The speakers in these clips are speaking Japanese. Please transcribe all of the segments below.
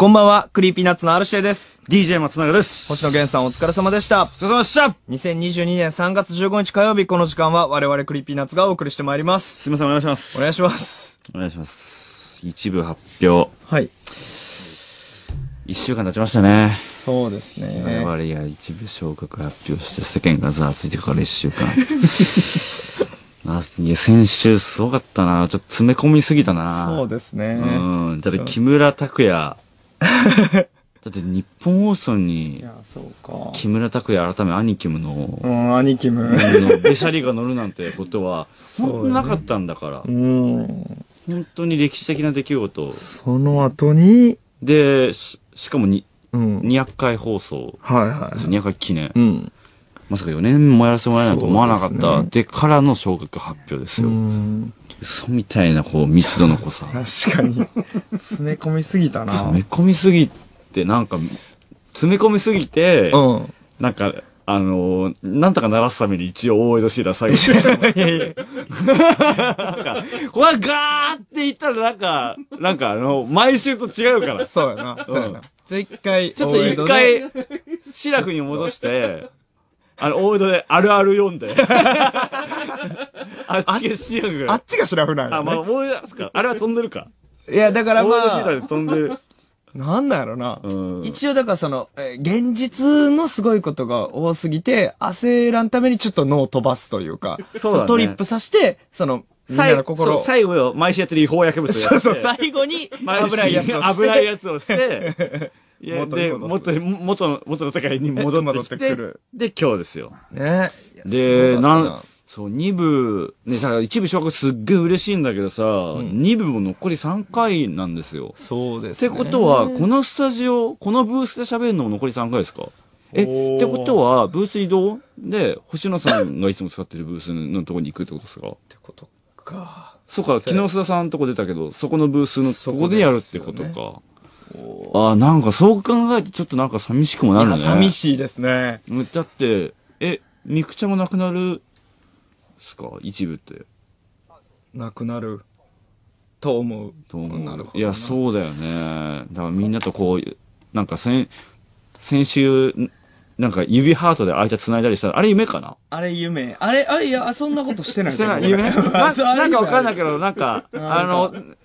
こんばんは、 Creepy Nutsの R-指定です。DJ 松永です。星野源さんお疲れ様でした。お疲れ様でした2022年3月15日火曜日、この時間は我々 Creepy Nutsがお送りしてまいります。すいません、お願いします。お願いします。お願いします。一部発表。はい。一週間経ちましたね。そうです我ね。々が一部昇格発表して世間がざわついてから一週間。あいや、先週すごかったな。ちょっと詰め込みすぎたな。そうですね。うん。だって木村拓哉。だって日本放送いに。木村拓哉改めアニキムのうん、兄貴も。ベシャリが乗るなんてことは、そうね本当なかったんだから。うん。本当に歴史的な出来事。その後に、で、ししかもにうん。200回放送。はいはい。200回記念。うん。まさか4年もやらせてもらえないと思わなかった。で,、からの昇格発表ですうよ。ん。嘘みたいな、こう、密度の濃さ。確かに。詰め込みすぎたな。詰め込みすぎて、なんか、詰め込みすぎて、うん。なんか、あのーなんとか鳴らすために一応大江戸シーラー最後に。いやいや。なんか、これガーって言ったらなんか、なんかあの、毎週と違うから。そうやな。そうやな。じゃあ一回、ちょっと一回、シラフに戻して、あの、大江戸であるある読んで。あっちがシラフが。あっちがシラフなんあ、や、まあ、ね。大江戸ですか。あれは飛んでるか。いや、だからまあ大江戸シーラー、で飛んでる。なんなんやろな。うん。一応だからその、えー現実のすごいことが多すぎて、焦らんためにちょっと脳を飛ばすというか、そうだねトリップさせて、その、最後、の心を。そう最後よ、毎週やってる違法薬物。そうそう、最後に危ないやつをして。危ないやつをして、いやで、元に戻元の、元の世界に戻って戻っきて、てくるで、今日ですよ。ね。で、なん、そう、2部、ね、さ、一部昇格すっげえ嬉しいんだけどさ、二2部も残り3回なんですよ。そうです、ってことは、このスタジオ、このブースで喋るのも残り3回ですか？え、ってことは、ブース移動で、星野さんがいつも使ってるブースのとこに行くってことですか？ってことか。そうか、昨日須田さんのとこ出たけど、そこのブースのそとこでやるってことか。あ、なんかそう考えてちょっとなんか寂しくもなるね。寂しいですね。うんだって、え、ミクちゃんもなくなる、すか？一部って。なくなる。と思う。と思う。なるほどな。いや、そうだよね。だからみんなとこう、なんか先、先週、なんか指ハートで間繋いだりしたら、あれ夢かな？あれ夢。あれ、あ、いや、そんなことしてないしてない夢？ななんかわかんないい。けど、なんか、あの、うん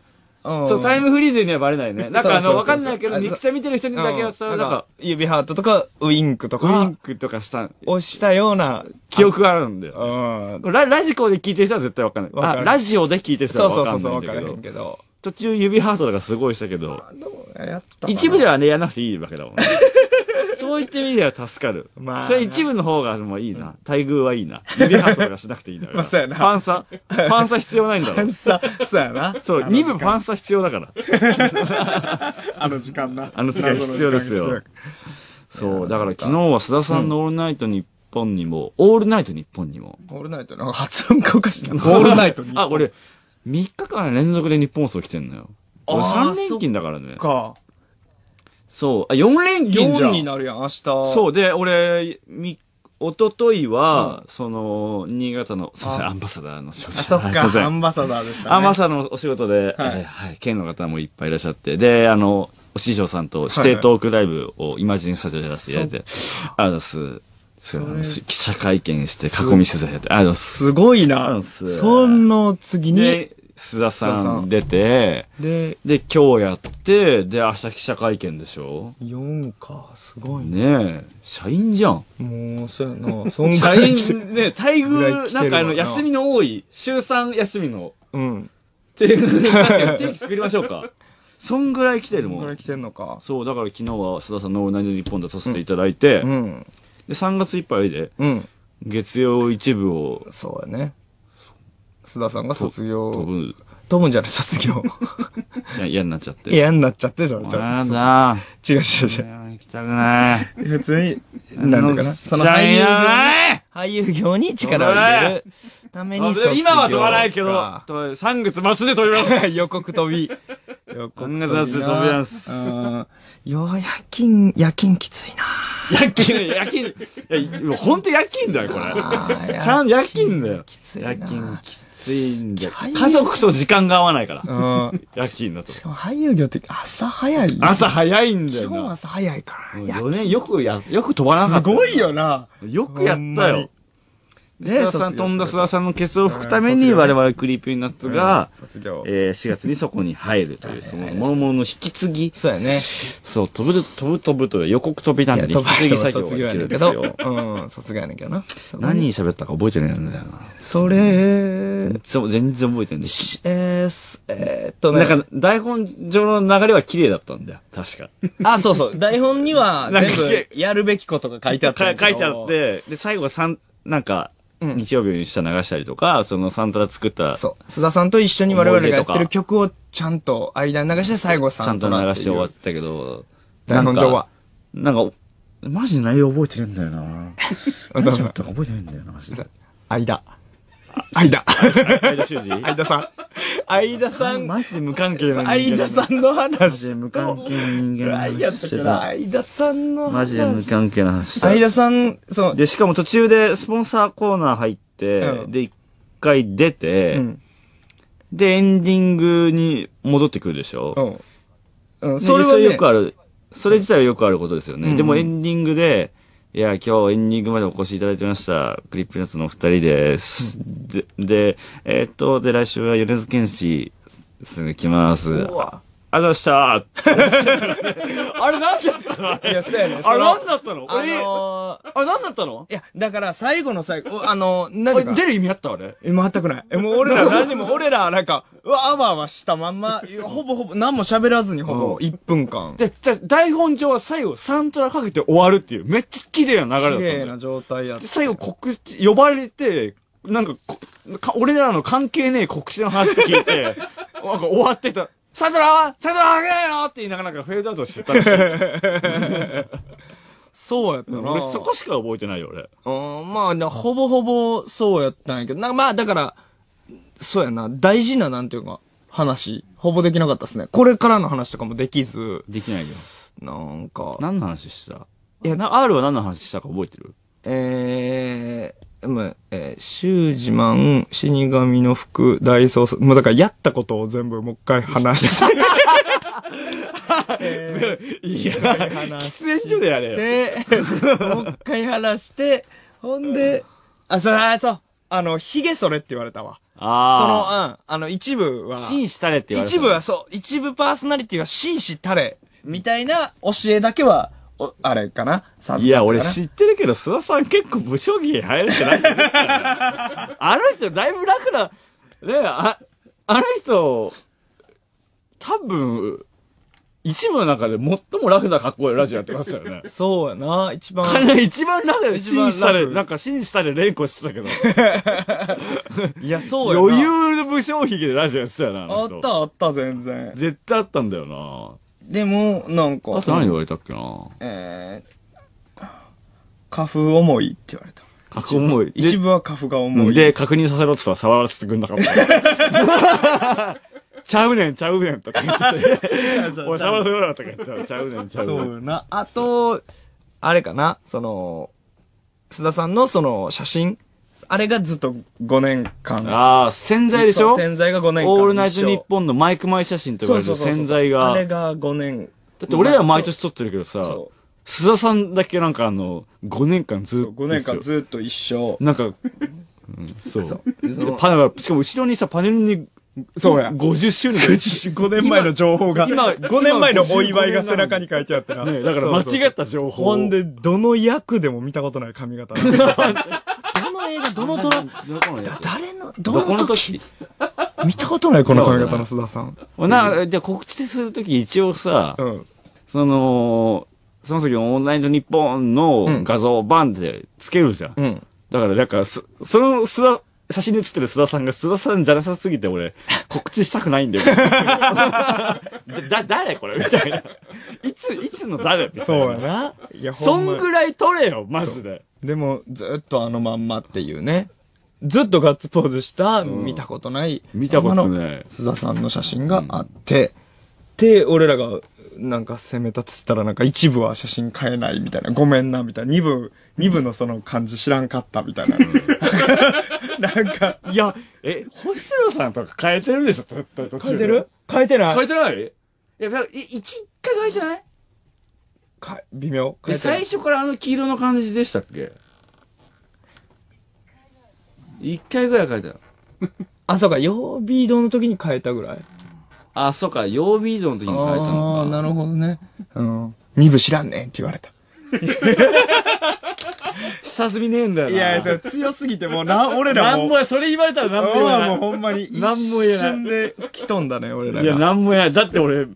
そう、タイムフリーズにはバレないね。なんかあの、そうそうそうそうわかんないけど、ミクちゃん見てる人にだけは伝わる、なんか、指ハートとか、ウインクとウイかン、クとかしたをしたような、記憶があるんだよ。うん。ララジコで聞いてる人は絶対わかんない。あ、ラジオで聞いてる人そはわかうそうそうんそう、ないんだけどわかん。けど。途中指ハートとかすごいしたけど、一部ではね、やらなくていいわけだもんね。そう言ってみれば助かる。まあそれ一部の方がもういいな。待遇はいいな。指ハートとかしなくていいんだから。まあそうやなファンサファンサ必要ないんだろパン。サ、そうやな。そう、二部ファンサ必要だから。あの時間な。あの時間必要ですよそう、だから昨日は須田さんのオールナイト日本にも、オールナイト日本にも。オールナイト、なんか発音がおかしいな。オールナイトに。あ、俺、3日間連続で日本放送来てんのよ。俺あー3連勤だからね。か。そう。あ、4連勤じゃ4ん。になるやん、明日。そう。で、俺、み、おとといは、その、新潟の、すいません、あアンバサダーの仕事。あ、そっはいすいませか、アん。ンバサダーでしたね。アンバサダーのお仕事で、はいはい、はい、県の方もいっぱいいらっしゃって、で、あの、お師匠さんと指定トークライブをイマジンスタジオでやらせていただいて、ありがとうございます。すいません記者会見して、囲み取材やって、ありがとうございます。すごいな。あのすその次に、で、須田さん出て、で、で、今日やって、で、明日記者会見でしょ？4か、すごいね。ねえ、社員じゃん。もう、そうやな。そんぐ社員、ね、待遇、なんかあの、な休みの多い、週3休みの、うん。っていう、確かに定期作りましょうか。そんぐらい来てるもん。そんぐらい来てんのか。そう、だから昨日は須田さんのオールナイトニッポン出させていただいて、うん。で、3月いっぱいで、うん。月曜一部をそうやね。須田さんが卒飛業。ぶ、飛ぶんじゃない、卒業。いや嫌になっちゃって。嫌になっちゃってじゃん、あ。だ違う違う違う。行きたくない。普通に、なんていうかな。その俳優業俳優業に力を入れるために卒業今は飛ばないけど、か3 月末で飛びます。予告飛び。予告飛びな。3月末で飛びますうん。よう夜勤、夜勤きついな夜勤、夜勤、いや、もうほんと夜勤だよ、こーれ。ちゃんと夜勤だよ。ついな夜勤きついんだよ。家族と時間が合わないから。うん。夜勤だと。しかも俳優業って朝早い。朝早いんだよな。基本朝早いから。いや4年よくや、よく飛ばなかった。すごいよな。よくやったほんまによ。須田さん、飛んだ須田さんのケツを吹くために、我々クリーピーナッツが。えー、4月にそこに入るという、その、ものものの引き継ぎ。そうやね。そう、飛ぶ、飛ぶ飛ぶという予告飛びなんで、引き継ぎば作業ができるんですよど。。うん、卒業やねんけどな。何喋ったか覚えてないんだよな。それ、全然全然覚えてない。しえーす、えーっとね。なんか、台本上の流れは綺麗だったんだよ。確か。あ、そうそう。台本にはなんか全部やるべきことが書いてあった書いてあっ。て、で、最後さん、なんか、うん日曜日に下流したりとか、そのサンタラ作った、そう。須田さんと一緒に我々がやってる曲をちゃんと間に流して最後ササンタントラ流して終わったけど、台本上は。なんか、なんかマジで内容覚えてるんだよな。何だったか覚えてないんだよな、マジで。間。間。相田修二？間さん。間さん。マジで無関係な人間相田さんのマジ話で無関係な人間の話してた。相田さんの話。マジで無関係な話した。相田さん、そう、で、しかも途中でスポンサーコーナー入って、うんで、一回出て、うん。で、エンディングに戻ってくるでしょ？うん。うん、でそれはね、よくある。それ自体はよくあることですよね。うんでもエンディングで、いや、今日エンディングまでお越しいただいてました。クリップナッツのお二人です。で、で、えーっと、で、来週は米津玄師、すぐ来ます。うわあざしたー あれ何だったの？あれいや、そうやね。あれその何だったの？あ俺、のーあれ何だったの？いや、だから最後の最後、おあのー、何か？あれ出る意味あったあれ？え、全くない。え、もう俺ら何にも、俺らなんか、あわあわしたまんま、ほぼほぼ、何も喋らずにほぼ1分間。で、じゃあ台本上は最後サントラかけて終わるっていう、めっちゃ綺麗な流れだった綺麗な状態やっでて。最後告知、呼ばれて、なんか、俺らの関係ねえ告知の話聞いて、なんか終わってた。サンドラサンドラあげないのって言いながらなんかフェードアウトしてたらしい。そうやったな。俺そこしか覚えてないよ、俺。うん、まあな、ほぼほぼそうやったんやけど、なまあだから、そうやな、大事ななんていうか、話、ほぼできなかったですね。これからの話とかもできず、できないよ。なんか、何の話した？いやな、R は何の話したか覚えてる？ええー、シュージマン、死神の服、大捜査、もうだからやったことを全部もう一回話して。いや、話喫煙所でやれよ。で、もう一回話して、ほんで、あ、そう、あ、そう、あの、髭それって言われたわ。その、あうん、あの、一部は、あ。紳士たれって言われた一部はそう、一部パーソナリティは紳士たれ、みたいな教えだけは、おあれかな？授かいや、俺知ってるけど、須田さん結構武将髭生えるってないですからねあの人だいぶ楽な、ねあ、あの人、多分、一部の中で最も楽な格好でラジオやってましたよね。そうやな、一番。かなり一番楽で、一番紳士たれ、楽なんか紳士たれ連呼してたけど、いや、そうやな。余裕で武将髭でラジオやってたよな、ああの人。ったあった、全然。絶対あったんだよな。でも、なんか、あと何言われたっけなえー、花粉重いって言われた。過去重い。一部は花粉が重い。で、確認させろって言ったら触らせてくんなかった。ちゃうねん、ちゃうねんとか言ってて。俺触らせろよとか言ったら、ちゃうねん、ちゃうね。そうな。あと、あれかなその、須田さんのその写真あれがずっと5年間。ああ、洗剤でしょ？洗剤が5年間。オールナイトニッポンのマイク前写真とかでそう。洗剤が。あれだが5年。って俺ら毎年撮ってるけどさそ、須田さんだけなんかあの、5年間ずっと。5年間ずっと一緒。なんか、うんそう。そうでパネル、しかも後ろにさ、パネルに、そうや50周年が5年前の情報が。今5年前のお祝いが背中に書いてあってな。ね、だから間違った情報を。ほんで、どの役でも見たことない髪型。どの映画、どのドラ、どこのやつ？誰の、どどのこの時？時見たことない、この髪型の須田さん。な、じゃあ告知するとき一応さ、うん。その、その時のオンラインと日本の画像をバンってつけるじゃん。うん。だからなんか、そその須田、写真に写ってる須田さんが須田さんじゃなさすぎて俺、告知したくないんだよ。だ、だ、誰これ？みたいな。いつ、いつの誰みたいなそうやな。いや、そほんまんぐらい撮れよ、マジで。でも、ずっとあのまんまっていうね。ずっとガッツポーズした、見たことない。見たことない。須田さんの写真があって、で、俺らがなんか攻め立ててたらなんか一部は写真変えないみたいな、ごめんなみたいな、二部、二部のその感じ知らんかったみたいな。なんか、いや、え、星野さんとか変えてるでしょ絶対途変えてる？変えてない？変えてない？いや、一回変えてない？か微妙？最初からあの黄色の感じでしたっけ？一回ぐらい変えたよ。あ、そうか、曜日移動の時に変えたぐらい？あ、そうか、曜日移動の時に変えたのか。なるほどね。うん。二部知らんねんって言われた。下積みねえんだよな。いやいや、強すぎてもうな、俺らも。なんもや、それ言われたらなんも言えない。もうほんまに。なんも言えない一瞬で吹き飛んだね、俺らが。いや、なんも言えない。だって俺、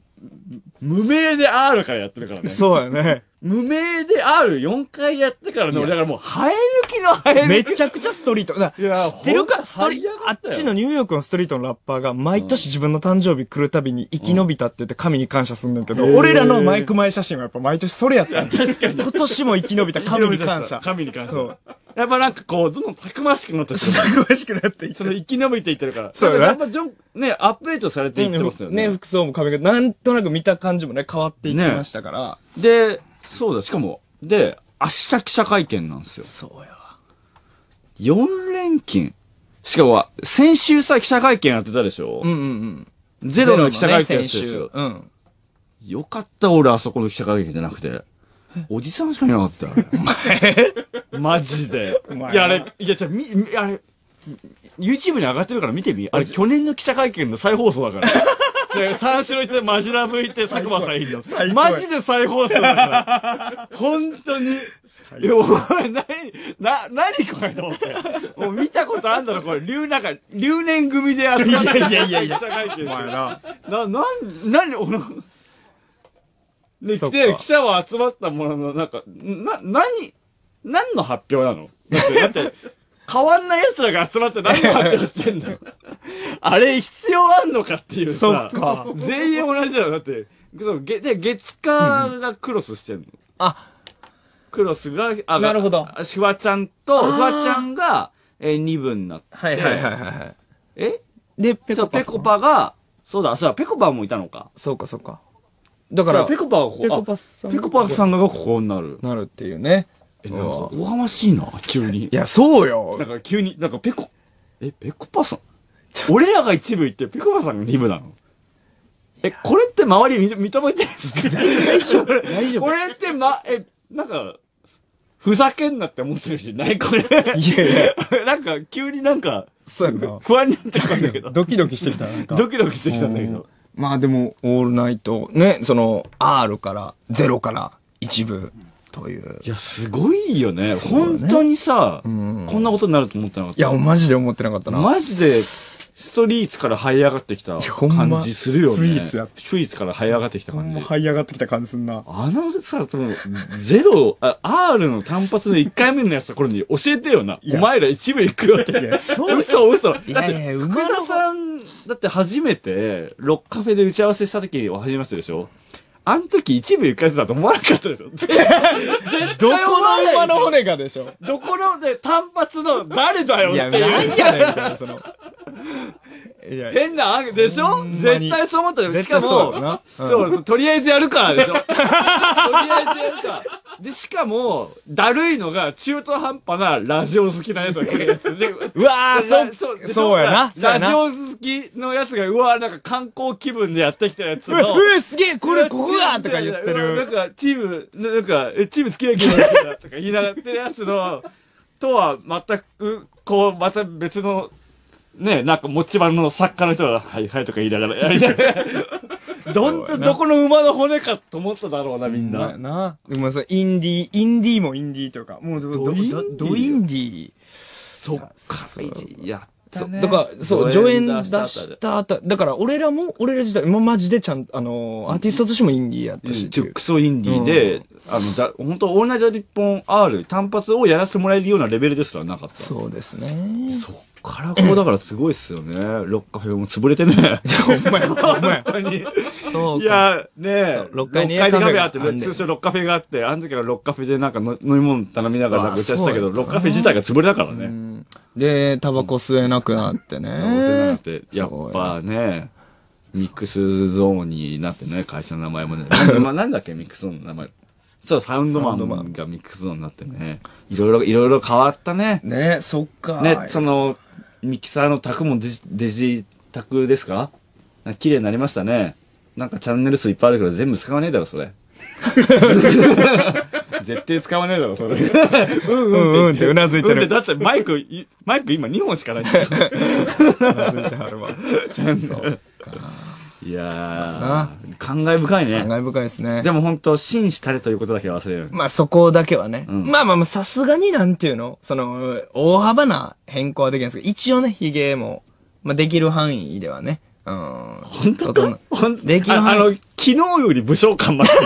無名で R からやってるからね。そうやね。無名で R4 回やってからね、いや俺だからもう、生え抜きの生え抜き。めちゃくちゃストリート。知ってるか？ストリ最悪だよあっちのニューヨークのストリートのラッパーが毎年自分の誕生日来るたびに生き延びたって言って神に感謝すんねんけど、へー俺らのマイク前写真はやっぱ毎年それやったん 確かに。今年も生き延びた神に感謝。神に感謝。そうやっぱなんかこう、どんどんたくましくなってくる。詳しくなっていその生き延びていってるから。そうだねやっぱジョン、ね、アップデートされていってますよね。ね、服装も髪型、なんとなく見た感じもね、変わっていきましたから。で、そうだ、しかも、で、明日記者会見なんですよ。そうやわ。4連勤。しかも、先週さ、記者会見やってたでしょ、うんうんうん。ゼロの記者会見やってたでしょ、うん。よかった、俺、あそこの記者会見じゃなくて。おじさんしかいなかったよ、あれ。マジで。いや、あれ、いや、じゃみあれ、YouTube に上がってるから見てみ。あれ、去年の記者会見の再放送だから。で、三四郎行って、マジラブ行って、佐久間さんいるのマジで再放送だから。本当に。いや、お前、なに、な、なにこれと思って。もう見たことあんだろ、これ。留、なんか、留年組でやる。いやいやいやいや。記者会見な。な、なん、なに、おの、で、来て、か記者は集まったものの、なんか、な、何、何の発表なの？だって、だって、変わんない奴らが集まって何の発表してんの？あれ、必要あんのかっていうさ。そっか全員同じだよ。だって、そで、月火がクロスしてんの。あ、クロスが、あ、なるほどあシュワちゃんと、フワちゃんが、えー、二分になって。はいはいはいはいはい。え？で、ペそう、ペコ。パが、そうだ、そうだ、ペコパもいたのか。そうかそうか。だから、ペコパがここ、ペコパさんあペコパさんがここになる。なるっていうね。え、なんか、おがましいな、急にい。や、そうよなん。か急に、なんかペコ、え、ペコパさん 俺らが一部行って、ペコパさんが二部なの？え、これって周り認認めてるんですか？大丈夫大丈夫これってま、え、なんか、ふざけんなって思ってる人いない？これ。いやいや、なんか、急になんか、そうやんな。不安になってきたんだけど。ドキドキしてきた、なんか。ドキドキしてきたんだけど。まあでも、オールナイト、ね、その、R から、0から1部という。いや、すごいよね。本当にさ、こんなことになると思ってなかった？いや、マジで思ってなかったな。マジで、ストリートから這い上がってきた感じするよね。ストリートやストリートから這い上がってきた感じ。這い上がってきた感じすんな。あのさ、その、ゼロ、あ、R の単発で1回目のやつの頃に教えてよな。お前ら一部行くよって。いやそう嘘嘘。いやいやだって福田さん、だって初めて、ロッカフェで打ち合わせした時を初めましてでしょ？あの時一部行くやつだと思わなかったでしょ 絶対どこの馬の骨骨がでしょどこので単発の誰だよっていう。やねん、その。いや、変な案でしょ？ほんまに絶対そう思ったよ。し絶かも対そうやな、うんそう、とりあえずやるからでしょ？とりあえずやるから。で、しかも、だるいのが中途半端なラジオ好きなやつが来るやつ。でうわー、そそうそうやな。そうやな。ラジオ好きのやつが、うわなんか観光気分でやってきたやつ うわ、の。うわすげえ、これ、ここがとか言ってなんる。か、チーム、なんか、えチーム付き合いけないんだとか言いながらやってるやつの、とは全く、こう、また別の、ね、なんか持ち場の作家の人が、はいはいとか言いながらやりながら、どんと、どこの馬の骨かと思っただろうな、みんな。な。な。でもさ、インディー、インディーもインディーとか、もうど、ど、ドインディーどドインディー？そっかそう、やったそう、ね。だから、そう、助演出したした後、だから俺らも、俺ら自体、もうマジでちゃんと、あのー、アーティストとしてもインディーやったし。ちょクソインディーで、あの、だ、本当オールナイト日本 R 単発をやらせてもらえるようなレベルですらなかった。そうですね。そっからこうだからすごいっすよね。ロッカフェも潰れてね。ほんまや、ほんまや。そういや、ねそう六階にカフェがあって、通称ロッカフェがあって、あの時はロッカフェでなんかの飲み物頼みながらなんか打ち合わせしたけど、ロッカフェ自体が潰れたからね。うんで、タバコ吸えなくなってね。お世話になって。やっぱね、ミックスゾーンになってね、会社の名前もね。まあ、なんだっけ、ミックスゾーンの名前。そう、サウンドマンがミックスゾーンになってね。いろいろ、いろいろ変わったね。ねそっか。ね、その、ミキサーの卓もデジデジタクですか？か綺麗になりましたね。なんかチャンネル数いっぱいあるけど全部使わねえだろ、それ。絶対使わねえだろ、それ。うんうんうんってうなずいてるだってマイクい、マイク今2本しかないんだよ。うなずいてはるわ。チャンネル。いやー、感慨深いね。感慨深いですね。でも本当紳士たれということだけは忘れる。まあそこだけはね。んまあまあまあさすがになんていうの？その、大幅な変更はできないんですけど、一応ね、髭も、まあできる範囲ではね。うん。本本当か？ほんできああの、昨日より武将感増して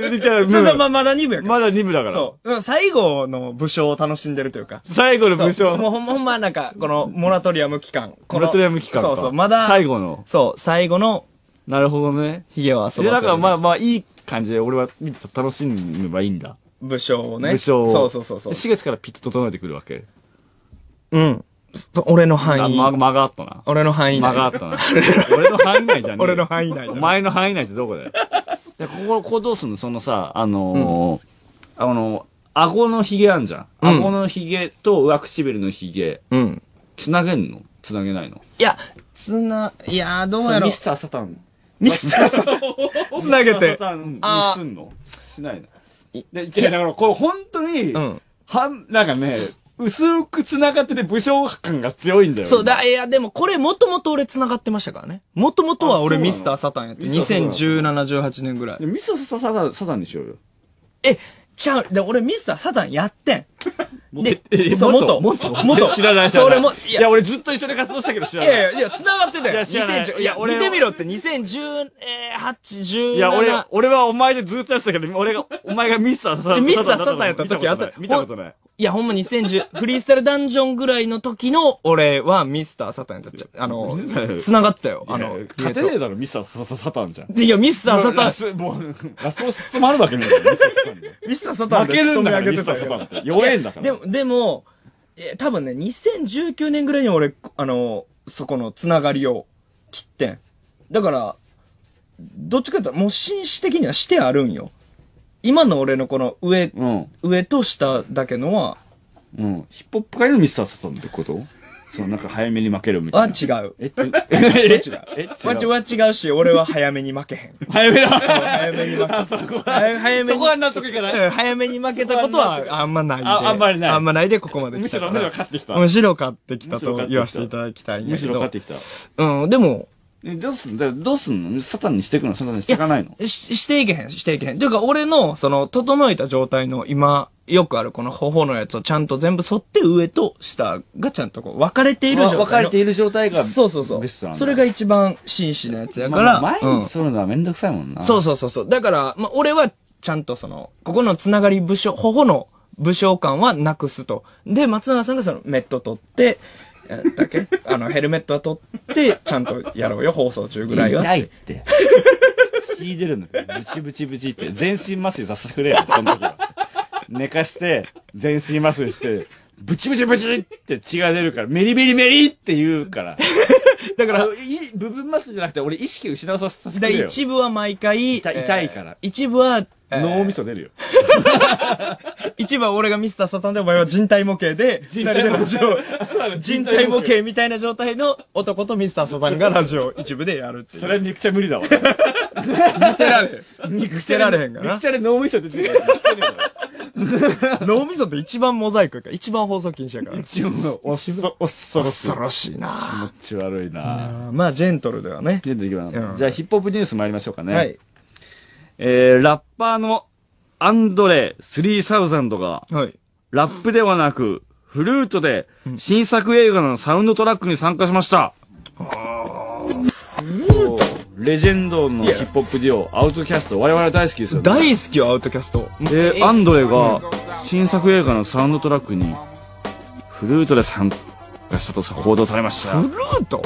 る。それはまあまだ2部やから。まだ2部だから。そう。うん最後の武将を楽しんでるというか。最後の武将。もうほんまなんか、このモラトリアム期間。モラトリアム期間かそうそう、まだ、最後の。そう、最後のなるほどね。髭を遊ばせで、る。だからまあまあいい感じで俺は見て楽しめばいいんだ。武将をね。武将を。そうそうそうそうで。4月からピッと整えてくるわけ。うん。そ俺の範囲。あ間間があったな。俺の範囲内。間があったな。俺の範囲内じゃねえよ俺の範囲内だお前の範囲内ってどこだよ。で、ここ、ここどうすんの？そのさ、あのー、あの、顎のヒゲあんじゃん。うん顎のヒゲと上唇のヒゲ、うん。つなげんの？つなげないの？いや、つな、いや、どうやろうミス。ターサタン。ミスターサタン。つなげてミスターサタンにすんの？しないので、違う、だからこれ本当に、うんはん、なんかね、薄く繋がってて武将感が強いんだよ。そう、だ、いや、でもこれもともと俺繋がってましたからね。もともとは俺ミスターサタンやって。ミスターサタン2017、18年ぐらいで。ミスターサタン、サタンにしようよ。え、ちゃう、で、俺ミスターサタンやってん。でえ、そう、元、元元、元。知らない知らない。それも、いや、いや、俺ずっと一緒に活動したけど知らない。いやいや、いや、繋がってたよ。いや知らない2010いや俺は見てみろって2018、17。いや、俺、俺はお前でずっとやってたけど、俺が、お前がミスターサタン。ミスターサタンやった時あった見たことない。いや、ほんま2010、フリースタイルダンジョンぐらいの時の俺はミスターサタンやったっちゃう。あの、繋がってたよ。ああのの、、勝てねえだろ、ミスターサタンサタンじゃん。いや、ミスターサタン、ラス、もう、ラストスもるわけねえミスターサタン負けるんだから、でミスターサタンって。弱えんだから。でも、でも、え、多分ね、2019年ぐらいに俺、あの、そこのつながりを切ってん。だから、どっちかって言ったら、もう紳士的にはしてあるんよ。今の俺のこの上、うん。上と下だけのは、うん。ヒップホップ界のミスターサタンってこと？そう、なんか早めに負けるみたいはな。違う。え、ち え、違う。え、わち違う。は違うし、俺は早めに負けへん。早めだ。早めに負けあ、そこは、早早めにそこは納得いかない。うん早めに負けたことはあんまないで。ああんまりないあんまないでここまでむしろ、来たから。むしろ勝ってきた。むしろ勝ってきたとむしろ勝ってきた言わせていただきたいんやむし。ろ勝ってきた。うん、でも、え、どうすん？だどうすんの？サタンにしていくの？サタンにしていかないの？し、していけへん、していけへん。ていうか、俺の、その、整えた状態の今、よくあるこの頬のやつをちゃんと全部沿って上と下がちゃんとこう分かれている状態の。分かれている状態が。そうそうそう。それが一番紳士なやつやだから。前うんにするのはめんどくさいもんな。そうそうそうそう。だから、まあ、俺は、ちゃんとその、ここのつながり武将、頬の武将感はなくすと。で、松永さんがその、メット取って、やったっけ？あの、ヘルメットは取って、ちゃんとやろうよ、放送中ぐらいは。痛いって。血出るの。ブチブチブチって。全身麻酔させてくれよ、その時は。寝かして、全身麻酔して、ブチブチブチって血が出るから、メリメリメリって言うから。だから、い部分麻酔じゃなくて、俺意識失わさせてくれよ。で一部は毎回、痛いから一部は、えー脳みそ出るよ。一部は俺がミスターサタンでお前は人体模型で、二人でラジオ、人体模型みたいな状態の男とミスターサタンがラジオ一部でやるっていう。それは肉ちゃ無理だわ。見てられへん。肉せられへんかな肉ちゃで脳みそ出てる。脳みそって一番モザイクやから、一番放送禁止やから。一応、おっそ、おっそろしい恐ろしいな気持ち悪いなまあ、ジェントルではね。出てきますうんじゃあ、ヒップホップニュース参りましょうかね。はい。えー、ラッパーのアンドレ3000が、はい。ラップではなく、フルートで新作映画のサウンドトラックに参加しました。レジェンドのヒップホップデュオ、 OutKast、我々大好きですよ、ね。大好きよ、 OutKast。で、アンドレが新作映画のサウンドトラックに、フルートで参加したと報道されました。フルート？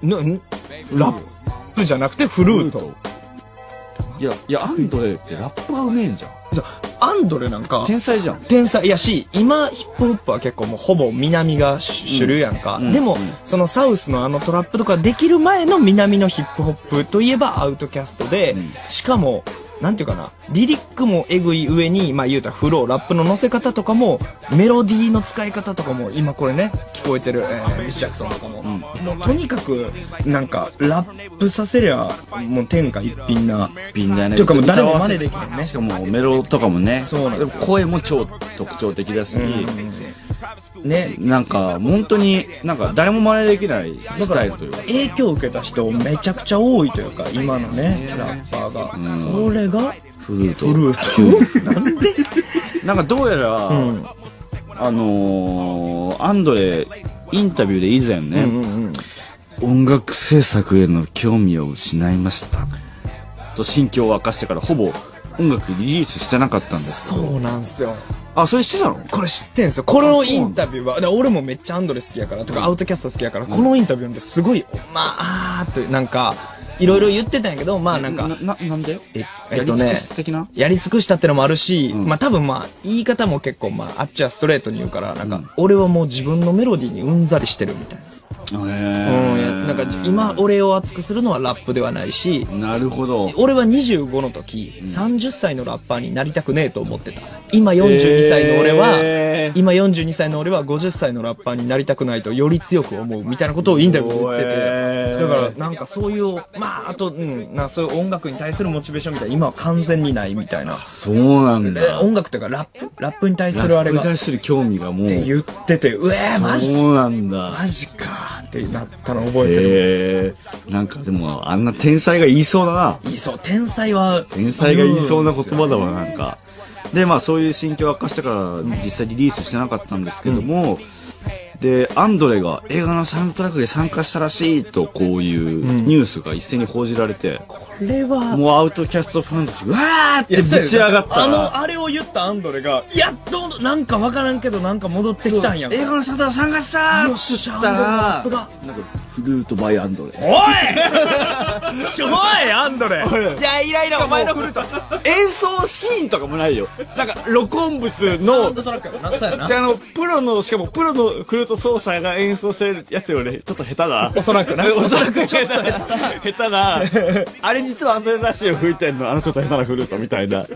な、んラップじゃなくてフルート。いや、いや、アンドレってラップがうめえんじゃん。じゃあアンドレなんか、天才じゃん。天才やし、今、ヒップホップは結構もうほぼ南が主主流やんか。うんでも、うんそのサウスのあのトラップとかできる前の南のヒップホップといえばアウトキャストで、うんしかも、なんていうかな、リリックもエグい上に、まあ言うたらフロー、ラップの乗せ方とかも、メロディーの使い方とかも、今これね、聞こえてる、えーミス・ジャクソンとかも、もうとにかく、なんか、ラップさせりゃ、もう天下一品な、ピンだよね。ていうかもう誰も真似できへんね。しかもメロとかもね。そうなんです声も超特徴的だし、ね、なんか本当になんか誰も真似できないスタイルというか。影響を受けた人めちゃくちゃ多いというか今のねラッパーが、それがフルート。フルート？なんで？なんかどうやら、んあのー、アンドレ、インタビューで以前ね、うんうん音楽制作への興味を失いました。と心境を明かしてからほぼ音楽リリースしてなかったんです。そうなんすよあ、それしてたの？これ知ってんすよ。これのインタビューは俺もめっちゃアンドレ好きやからとかアウトキャスト好きやから、このインタビューってすごいまああーっとなんかいろいろ言ってたんやけどまあなんかな、ななんで？ええっとねやり尽くし的な？やり尽くしたってのもあるし、ん。まあ多分まあ言い方も結構まああっちはストレートに言うからなんか、俺はもう自分のメロディーにうんざりしてるみたいな。へうん、ー。なんか今俺を熱くするのはラップではないしなるほど。俺は25の時、30歳のラッパーになりたくねえと思ってた。今42歳の俺は、えー。今42歳の俺は50歳のラッパーになりたくないとより強く思うみたいなことをインタビューで言ってて、えー。だからなんかそういうまああと、うん、なそういう音楽に対するモチベーションみたいな今は完全にないみたいな。そうなんでだ。音楽というかラップ。ラップに対するあれが。っラップに対する興味がもう。て言っててうえーマジそうなんだ。マジか。ーってなったの覚えてる、へえなんかでも、あんな天才が言いそうだな。いいそう天才は天才が言いそうな言葉だわ、なんか。で、まあそういう心境を明かしてから実際リリースしてなかったんですけども、で、アンドレが映画のサウンドトラックで参加したらしいと、こういうニュースが一斉に報じられて、これはもうアウトキャストファンたち、うわーってぶち上がったら。あの、あれを言ったアンドレが、やっと、なんかわからんけど、なんか戻ってきたんや。映画のサウンド参加したーよっしゃったらなんか、フルートバイアンドレ。おいしょ おい、アンドレいや、イライラ、お前のフルート。演奏シーンとかもないよ。なんか、録音物サウのンドトラックやろな。そうやなじ。ゃあ、あの、プロの、しかもプロのフルート奏者が演奏してるやつよね、ちょっと下手だ。おそらくな。おそらく下手な。下手な。あれ実はアンドレラシーを吹いてんの、あのちょっと下手なフルートみたいな。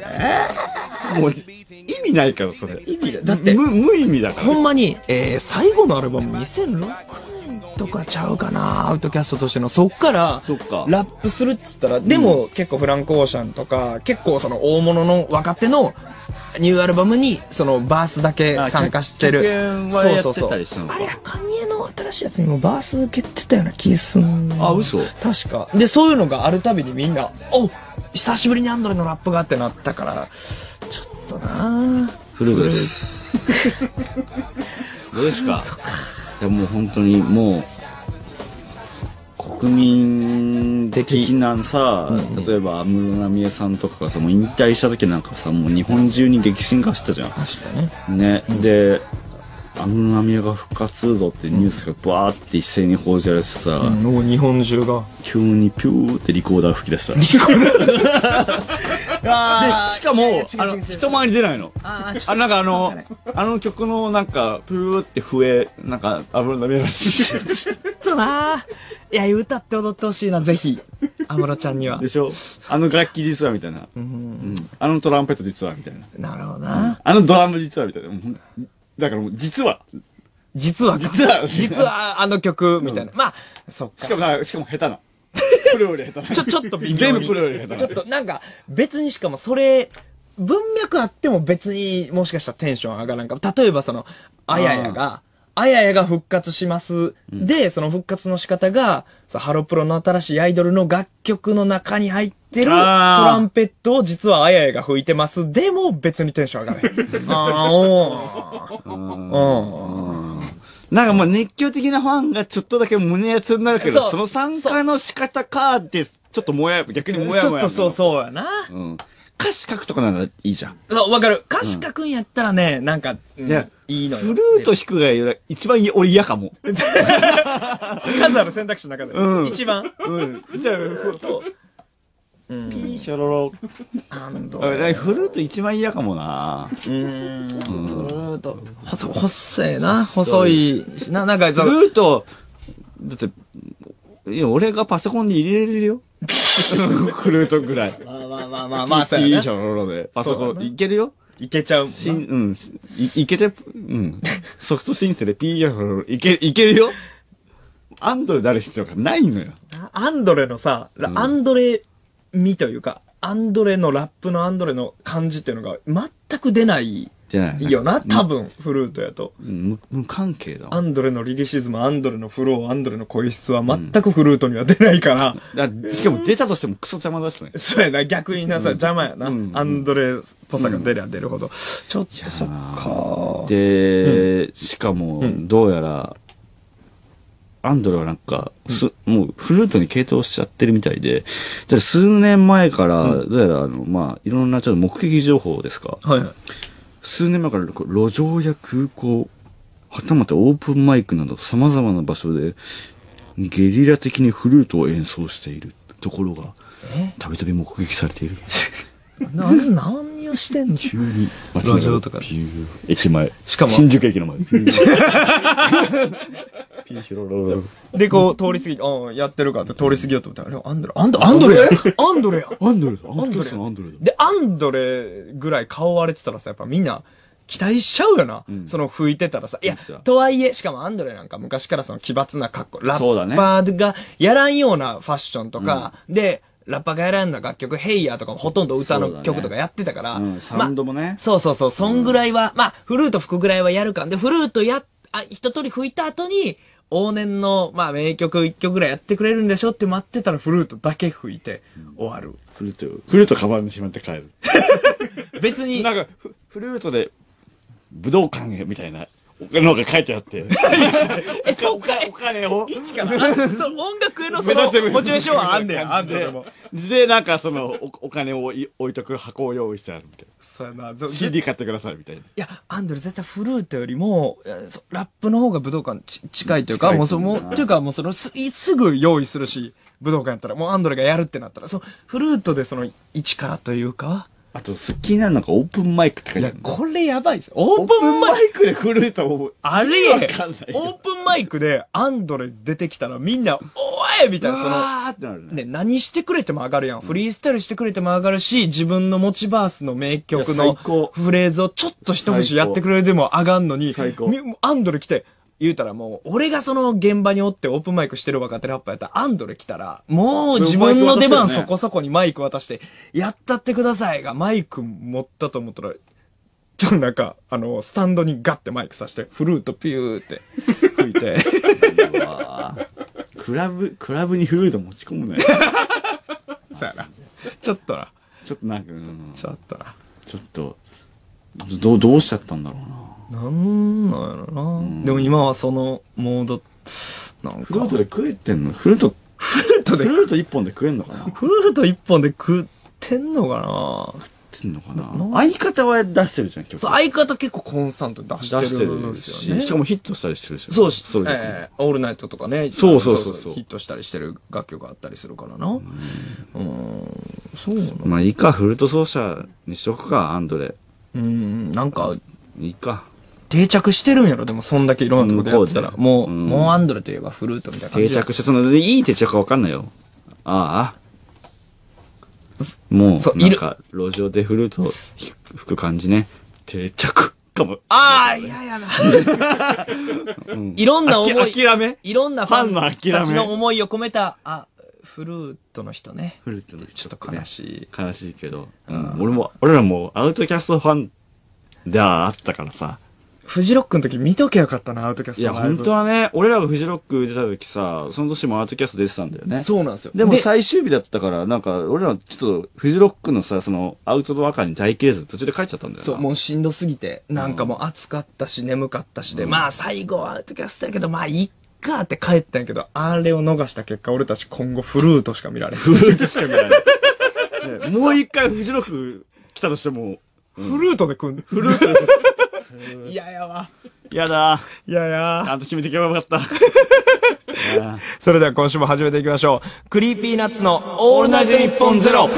もう、意味ないから、それ。意味だだって無、無意味だから。ほんまに、えー、最後のアルバム2006年とかちゃうかな、アウトキャストとしての。そっから、そっかラップするっつったら、でも、結構フランク・オーシャンとか、結構その大物の若手のニューアルバムに、そのバースだけ参加してる。あ客演はやってたりしたのかあれ、カニエの新しいやつにもバース受けてたような気すん。あ嘘確か。で、そういうのがあるたびにみんな、お久しぶりにアンドレのラップがってなったから、ちょっとなフルです。どうですかいやもう本当にもう、国民的なさ、例えば安室奈美恵さんとかがさ、もう引退した時なんかさ、もう日本中に激震化したじゃん。明日ね。ね、で、安室奈美恵が復活ぞってニュースがバーって一斉に報じられてさ、もう日本中が。急にピューってリコーダー吹き出した。で、しかも、あの、人前に出ないの。ああ、なんかあの、あの曲のなんか、プーって笛、なんか、油の見らしい。そうないや、歌って踊ってほしいな、ぜひ。安室ちゃんにはで。しょ？あの楽器実はみたいな。うん。あのトランペット実はみたいな。なるほどな。あのドラム実はみたいな。だからもう実は。実は、実は実はあの曲、みたいな。まあ、そっか。しかもな、しかも下手な。プロより下手な。ちょ、ちょっと微妙に。全部プロより下手な。ちょっと、なんか、別にしかもそれ、文脈あっても別にもしかしたらテンション上がらんかも。例えばその、あややが、あややが復活します。で、その復活の仕方が、さハロプロの新しいアイドルの楽曲の中に入ってるトランペットを実はあややが吹いてます。でも別にテンション上がらへん。あーおーうん。なんかもう熱狂的なファンがちょっとだけ胸熱になるけど、その参加の仕方かって、ちょっともや、逆にもやもや。ちょっとそうそうやな。うん。歌詞書くとかならいいじゃん。そう、わかる。歌詞書くんやったらね、なんか、うんいやいいのよ。フルート弾くが一番俺嫌かも。数ある選択肢の中で。うん一番。うん。じゃあ、ふピーショロロ。アンドフルート一番嫌かもな。うーん。フルート、細、細いな。細いしな。なんか、そフのルート、だって、いや、俺がパソコンに入れれるよ。フルートぐらい。まあまあまあまあ、まあ、ピーやな。ショロロで。パソコン、いけるよ。いけちゃうもんな。しん、うん、い、いけちゃう、うん。ソフトシンセで P やいけ、いけるよ。アンドレである必要がないのよ。アンドレのさ、ラアンドレ味というか、アンドレのラップのアンドレの感じっていうのが全く出ないじゃないよな、多分、フルートやと。無、無関係だわ。アンドレのリリシズム、アンドレのフロー、アンドレの声質は全くフルートには出ないから、だしかも出たとしてもクソ邪魔だしね。そうやな、逆になさ、邪魔やな、うんアンドレっぽさが出りゃ出るほど。ちょっとそっか。で、しかも、どうやら、アンドレはなんか、す、もうフルートに傾倒しちゃってるみたいで、じゃあ数年前から、どうやらあの、まあ、いろんなちょっと目撃情報ですか？はいはい。数年前から路上や空港、はたまたオープンマイクなど様々な場所でゲリラ的にフルートを演奏しているところがたびたび目撃されている。な、何をしてんの？急に路上とか駅前。しかも新宿駅の前。で、こう、通り過ぎ、ああ、やってるかって通り過ぎようと思ったら、あれ、アンドレ、アンド、アンドレやアンドレやアンドレだ。アンドレアンドレだ。で、アンドレぐらい顔割れてたらさ、やっぱみんな、期待しちゃうよな。その吹いてたらさ。いやとはいえ、しかもアンドレなんか昔からその奇抜な格好、ラそうだねッパーがやらんようなファッションとか、で、ラッパーがやらんような楽曲、ヘイヤーとかもほとんど歌の曲とかやってたから、うんサウンドもね。まそうそうそう、そんぐらいは、まあ、フルート吹くぐらいはやるかんで、フルートや、あ、一通り吹いた後に、往年の、まあ、名曲一曲ぐらいやってくれるんでしょって待ってたらフルートだけ吹いて終わる。フルート、フルートカバンにしまって帰る。別に、なんか、フフルートで武道館へみたいなのが書いてあって。え、そうか、えお金を。一かそう、音楽へのその、モチベーションはあんねん、あんねん、でなんかその、おお金をい置いとく箱を用意してあるみたいな。そうやな、ぞ CD 買ってくださいみたいな。いや、アンドレ絶対フルートよりも、ラップの方が武道館ち近いというか、もうその、というかもうその、す、すぐ用意するし、武道館やったら、もうアンドレがやるってなったら、そう、フルートでその、一からというか、あと、好きなのがオープンマイクって書いいやてある、。これやばいです。オーププンマイクイクでフルートを。あれわかんないよオープンマイクでアンドレ出てきたらみんな、おいみたいな、その、わーってなるね。ね、何してくれても上がるやん。フリースタイルしてくれても上がるし、自分の持ちバースの名曲いのや最高フレーズをちょっと一節やってくれても上がんのに、最高みアンドレ来て、言うたらもう、俺がその現場におってオープンマイクしてる若手ラッパーやったら、アンドレ来たら、もう自分の出番そこそこにマイク渡して、やったってくださいが、マイク持ったと思ったら、ちょっとなんか、あの、スタンドにガッてマイクさして、フルートピューって吹いて、うわークラブ、クラブにフルート持ち込むね。そうやな。ちょっとな、ちょっとなんか、うんちょっとな。ちょっと、どう、どうしちゃったんだろうな。なんなんやろな、でも今はそのモード、なんか。フルートで食えてんの？フルート、フルートで、フルート一本で食えんのかな？食フルート一本で食ってんのかってんのかな？相方は出してるじゃん、曲。なそう、相方結構コンスタントに出してる出してんるですよね。し、しかもヒットしたりしてるし。そうし、そうえーオールナイトとかね。そうそうそうそうヒットしたりしてる楽曲があったりするからな。うん、そうなの。まあいいか、フルート奏者にしとくか、アンドレ。うん、なんか、いいか。定着してるんやろでも、そんだけいろんなとこでやってたら。うんもう、うんもうアンドレといえばフルートみたいな感じ。定着して、その、でいい定着かわかんないよ。ああ。もう、そういるなんか、路上でフルートを吹く感じね。定着かも。ああ、いややな。いろんな思い。諦め？いろんなファンファンの諦め？たちの思いを込めた、あ、フルートの人ね。フルートのちょっと悲しい。悲しいけど、うん、俺も、俺らもアウトキャストファンではあったからさ。フジロックの時見とけよかったな、アウトキャスいや、トのライブ本当はね、俺らがフジロック出た時さ、その年もアウトキャスト出てたんだよね。そうなんですよ。でも最終日だったから、なんか、俺らちょっと、フジロックのさ、その、アウトドア感に大切れず、途中で帰っちゃったんだよな。そう、もうしんどすぎて、なんかもう暑かったし、眠かったしで、まあ最後はアウトキャストやけど、まあいっかって帰ったんやけど、あれを逃した結果、俺たち今後フルートしか見られへん。フルートしか見られない。ねもう一回フジロック来たとしても、フルートで来んフルートで、いややわ。やだいややあんと決めてけばよかった。それでは今週も始めていきましょう。 Creepy Nuts のオールナイトニッポンゼロ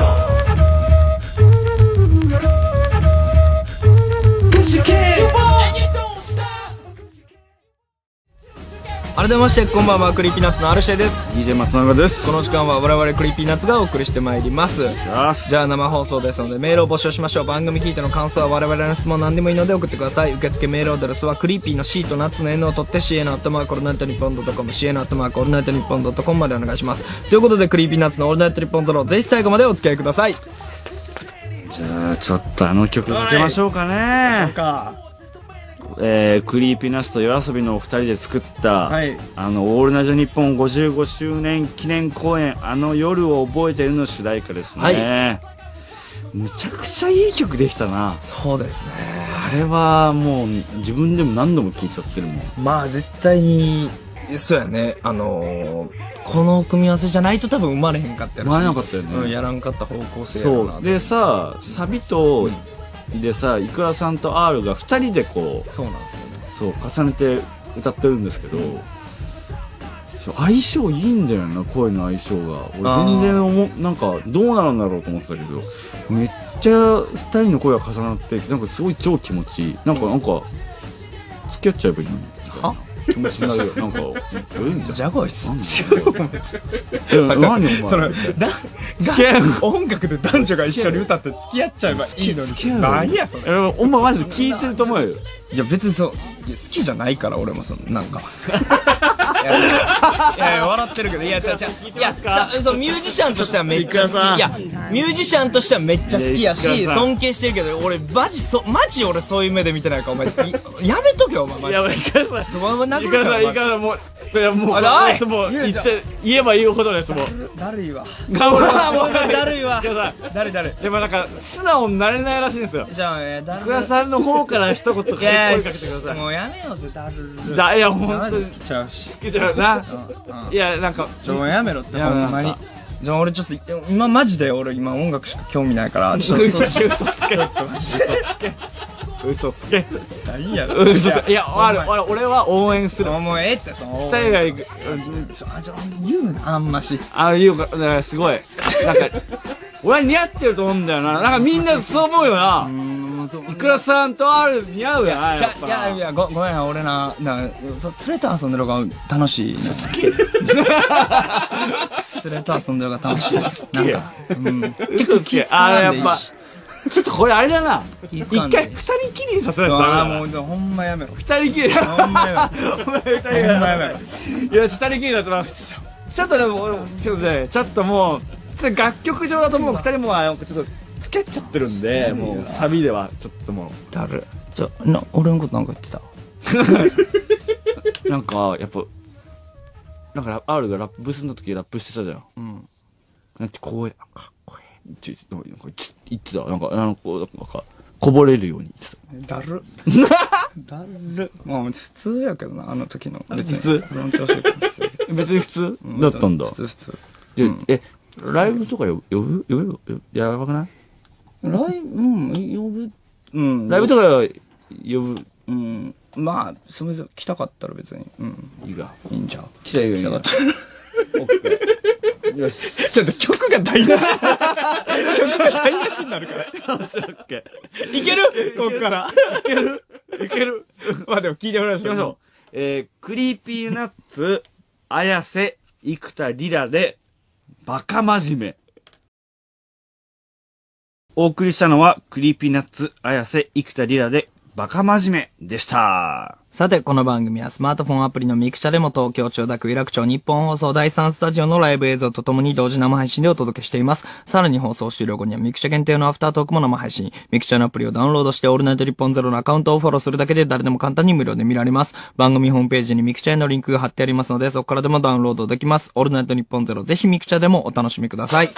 改めまして、こんばんは、 Creepy Nuts の R-指定です。DJ 松永です。この時間は我々 Creepy Nuts がお送りしてまいります。ますじゃあ生放送ですのでメールを募集しましょう。番組聞いての感想は我々の質問何でもいいので送ってください。受付メールアドレスはクリーピーの C とナッツの N を取って CN アットマークオールナイトニッポンドットコム CN アットマークオールナイトニッポンドットコムまでお願いします。ということで Creepy Nuts のオールナイトニッポンゼロぜひ最後までお付き合いください。じゃあ、ちょっとあの曲かけましょうかね。か。えー、 Creepy Nuts と YOASOBI のお二人で作った、はいあの、オールナイトニッポン55周年記念公演、あの夜を覚えてるの主題歌ですね。はいむちゃくちゃいい曲できたな。そうですね。あれはもう自分でも何度も聴いちゃってるもん。まあ絶対に、そうやね。あのーこの組み合わせじゃないと多分生まれへんかったやろし生まれなかったよねうん、やらんかった方向性そう。でさ、サビと、でさ、イクラさんと R が二人でこう、そうなんですよね。そう重ねて歌ってるんですけど、そう相性いいんだよな声の相性が。俺全然思うなんかどうなるんだろうと思ってたけどめっちゃ二人の声が重なってなんかすごい超気持ちいい。なんかなんか付き合っちゃえばいいのに。みたいなは？気持ちになるよなんかえみたいなじゃあこいつ。なんで違ういや何お前？その、だ、付き合う音楽で男女が一緒に歌って付き合っちゃえばいいのに。付き合う何やそれ？えお前マジで聞いてると思うよいや別にそう、いや好きじゃないから俺もその、なんか。いや笑ってるけど、いや、違う違う。いや、さそう、ミュージシャンとしてはめっちゃ好き。いや、ミュージシャンとしてはめっちゃ好きやし、尊敬してるけど、俺、マジ、そ、マジ俺そういう目で見てないから、お前、いやめとけよ、お前、マジで。いやいかさお前殴いかさるからいかさもういやもうあおいもう言って言えば言うほどですもうだるいわ。頑張ろうもうだるいわだるいだるい。でもなんか素直になれないらしいんですよじゃあ、えー、だるい。福田さんの方から一言声かいやけてくださいもうやめようぜ、だるい。だいや本当に好きちゃうし。好きじゃなうんいやなんかちょ、やめろって、ほんまに。じゃあ俺ちょっと、今マジで俺今音楽しか興味ないから、ちょっ嘘と、つけ嘘つけ嘘つけ嘘つけいいやろ。嘘つけいやある俺俺は応援するもうええって、その。二人が行くあちょ言うな、あんまし。あいうかだからすごいなんか俺は似合ってると思うんだよななんかみんなそう思うよなうん、そう。いくらさんとある似合うやいやいやごごめんな俺ななそ連れて遊んでる方が楽しい。な 連れて遊んでる方が楽しい。なんかうん。嘘つけ。あれやっぱちょっとこれあれだな。一気使わんで回二人きりにさせないとああダメだ。もうほんまやめろ。二人きりほんまやめろ。お前二人ほんまやめろ。よし、二人きりになってます。ちょっとでも、ちょっとね、ちょっともう、ちょっと楽曲上だともう。二人もは、ちょっと、付き合っちゃってるんで、もう、サビでは、ちょっともだる。じゃな俺のことなんか言ってた？う、なんか、やっぱ、なんか、R がラップブスの時ラップしてたじゃん。うん。なんて、こうや、かっこいい。ちょ、なんか、ちょ言ってた？なんか、なんか、なんか、こぼれるように言ってた。だる。だる。まあ普通やけどなあの時の。別に普通？その調子やけど普通別に普通？だったんだ。普。通普通。で、え、ライブとか呼ぶ呼ぶ呼ぶやばくない？ライブうん呼ぶ。うん。ライブとか呼ぶ。うん。まあそれで来たかったら別に。うん。いいが。いいんちゃう？来たよ、来たかった。よし。ちょっと曲が台無し。曲が台無しになるから。オッケー。いける？こっから。いける？いける？まあでも聞いてもらいましょう。行きましょう。えー、クリーピーナッツ、綾瀬、生田リラで、バカ真面目。お送りしたのは、クリーピーナッツ、綾瀬、生田リラで、バカ真面目でした。さて、この番組はスマートフォンアプリのミクチャでも東京千代田区有楽町ニッポン放送第3スタジオのライブ映像とともに同時生配信でお届けしています。さらに放送終了後にはミクチャ限定のアフタートークも生配信。ミクチャのアプリをダウンロードしてオールナイトニッポンゼロのアカウントをフォローするだけで誰でも簡単に無料で見られます。番組ホームページにミクチャへのリンクが貼ってありますので、そこからでもダウンロードできます。オールナイトニッポンゼロぜひミクチャでもお楽しみください。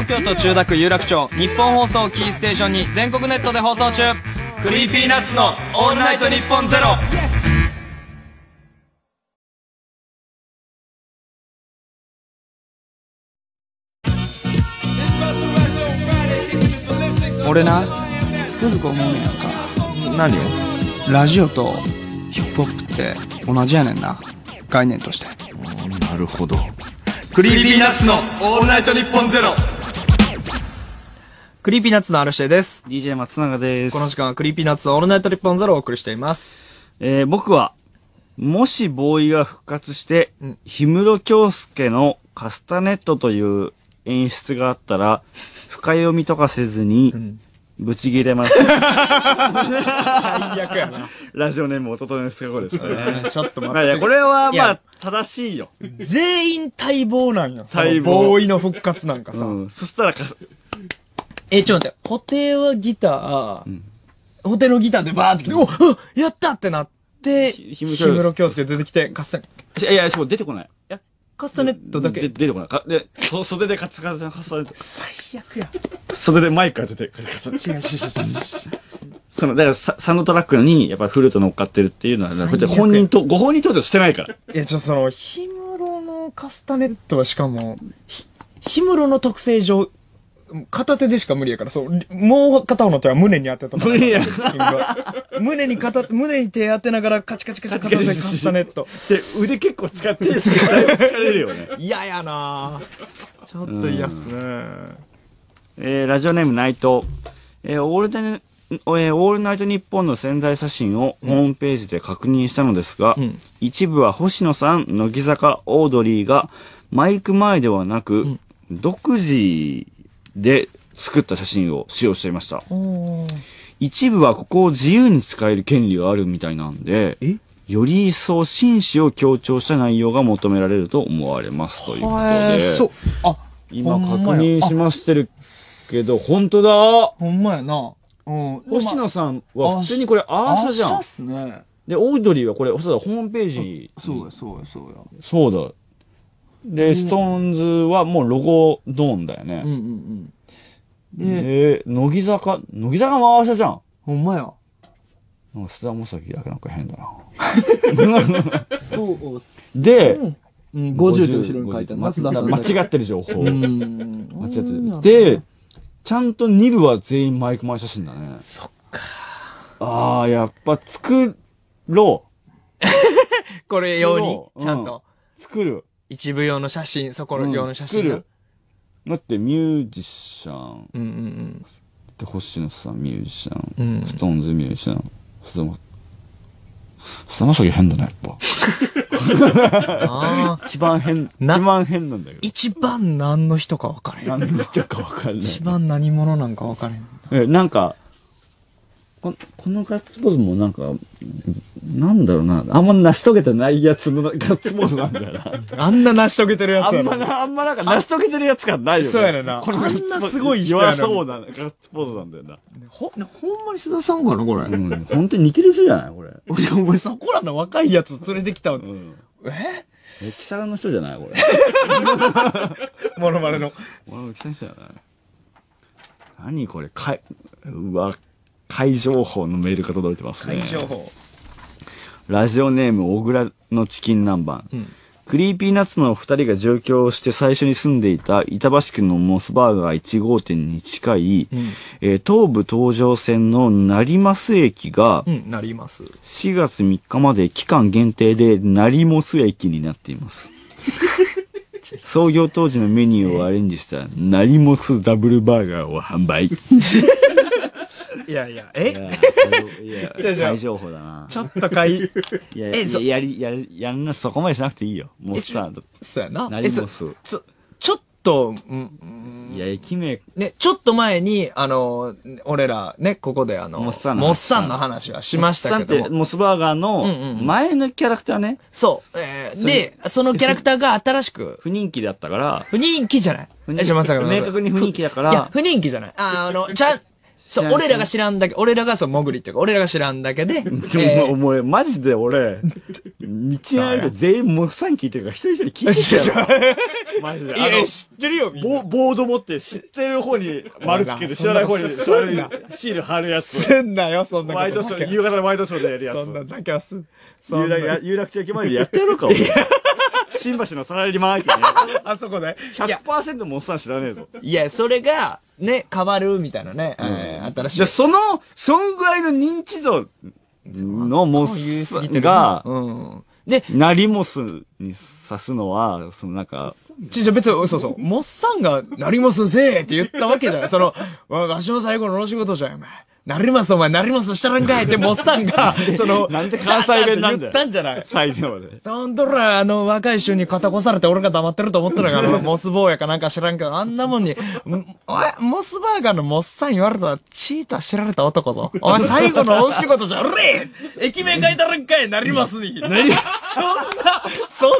東京都千代田区有楽町ニッポン放送キーステーションに全国ネットで放送中。 Creepy Nuts のオールナイトニッポンゼロ。俺なつくづく思うねんやんか。何を？ラジオとヒップホップって同じやねんな。概念として。なるほど。 Creepy Nuts のオールナイトニッポンゼロ Creepy Nuts の R-指定です。DJ 松永です。この時間は Creepy Nuts オールナイトニッポンゼロをお送りしています。えー僕は、もし BOØWY が復活して、うん氷室京介のカスタネットという演出があったら、深読みとかせずに、ブチギレます。最悪やな。ラジオネーム、おとといの2日後ですね。ちょっと待まあいや、って。これはいまやあ、正しいよ。全員待望なんよ。待望ボーイの復活なんかさ。うん。そしたらか、え、ちょっと待って。固定はギター、固定のギターでバーって来て、おあやったってなって、ひ氷氷室室京介出てきて、カスタネット。いやいや、しかも出てこない。いや、カスタネットだでけ。出てこない。かで、そ袖でカツカツカツカツ最悪や。袖でマイクが出て、カツカツ違う違う違う。その、だからサ、ンドトラックに、やっぱりフルート乗っかってるっていうのは、本人と、ご本人登場してないから。いや、ちょ、その、氷室のカスタネットはしかも、ひ氷室の特性上、片手でしか無理やから、そう、もう片方の手は胸に当てた無理や胸に片、胸に手当てながらカチカチカチ片手でカスタネット。で、腕結構使って、疲れるよね。嫌やなぁちょっと嫌っすね。えー、ラジオネーム内藤。えー、オールナイト、えーオールナイトニッポンの潜在写真をホームページで確認したのですが、ん一部は星野さん、乃木坂、オードリーがマイク前ではなく、独自で作った写真を使用していました。一部はここを自由に使える権利があるみたいなんで、え？より一層紳士を強調した内容が求められると思われますということで。あ、今確認しましてるけど、本当だほんまやな。うん。星野さんは普通にこれアーシャじゃんアーシャっ。すね。で、オードリーはこれ、そうだ、ホームページ。そうや、そうや、そうや。そうだ。で、 SixTONES はもうロゴドーンだようんうんね。うん。で、で、乃木坂、乃木坂もアー写じゃん。ほんまや。なんか菅田将暉だけなんか変だな。そうっす。で、うん、50と後ろに書いてある。間違ってる情報。間違うん。ってる。で、ちゃんと2部は全員マイク前写真だね。そっか。ああ、やっぱ作ろう。これ用に？う、んちゃんと。作る。一部用の写真、そこの用の写真なうん作だってミュージシャン、うんうんで星野さんミュージシャン、うんストーンズミュージシャン、菅田菅田将暉変だね、やっぱ。一番変、な一番変なんだけど。一番何の人か分からへん。何の人かわかんない一。番何者なんか分からへん。え、なんか、ここのガッツポーズもなんか、なんだろうな、あんま成し遂げてないやつのガッツポーズなんだよな。あんな成し遂げてるやつ。あんまな、あんまなんか成し遂げてるやつ感ないよね。そうやねんなあんなすごい人やそうなガッツポーズなんだよな。ほ、ほんまに菅田さんかな、これ。うん、本当に似てる人じゃないこれ。お前、お前そこらの若いやつ連れてきたわ。うん。え？え、キサラの人じゃないこれ。モノマネの。俺もキサラの人じゃない何これ、かい、うわ、会情報のメールが届いてますね。報。ラジオネーム、小倉のチキン南蛮。ん Creepy Nuts の二人が上京して最初に住んでいた板橋区のモスバーガー1号店に近い、えー東武東上線の成増駅がうん、なります。4月3日まで期間限定で成増駅になっています。創業当時のメニューをアレンジした成増ダブルバーガーを販売。いいやいや、え や、じゃあじゃあ会情報だな。ちょっとかい、いや、えそやり、やり、やんな、そこまでしなくていいよ。もうさ、そうやな。なりますえそそちょっと、うん、いや、駅名、ね、ちょっと前に、あの、俺らね、ここであの、モッサンのの話はしましたけども。モスさんってモスバーガーの前のキャラクターね、そう。えーで、そのキャラクターが新しく、不人気だったから、不人気じゃない？えちょ、待ってください明確に不人気だからいや、不人気じゃない。あ、あの、ちゃん、そう、俺らが知らんだけ、俺らがそう、もぐりっていうか、俺らが知らんだけで、でも、えーもう、マジで俺、道の間 全員モッサン聞いてるから、一人一人聞いてたよ。マジで。いや、知ってるよ、みんな。ボボード持って知ってる方に丸つけて知らない方にシール貼るやつ。すんなよ、そんなワイドショー、夕方のワイドショーでやるやつ。そんなだけはす、そんな有楽や有楽町駅前でやってやろうか、俺新橋のサラリーマン相手に。あそこで。いや、100%モッサン知らねえぞ。いや、それが、ね、変わるみたいなね、えー新しいじゃあ、。その、そんぐらいの認知度のモ言い過ぎてるッが、うん。で、ナリモスに指すのは、そのなんか、ちょ、別に、そうそう、モッサンが、なりますせーって言ったわけじゃない。その、わわしの最後のお仕事じゃん、お前。なります、お前、なりますしたらんかいって、モッサンが、その、なんで関西弁なんだよ言ったんじゃない最後まで。そんとら、あの、若い衆に肩越されて俺が黙ってると思ってたから、モスボーやかなんか知らんけど、あんなもんに、んお前、モスバーガーのモッサン言われたら、チーター知られた男ぞ。お前、最後のお仕事じゃん、おれ駅名書いたらんかい、なりますに。そんな、そん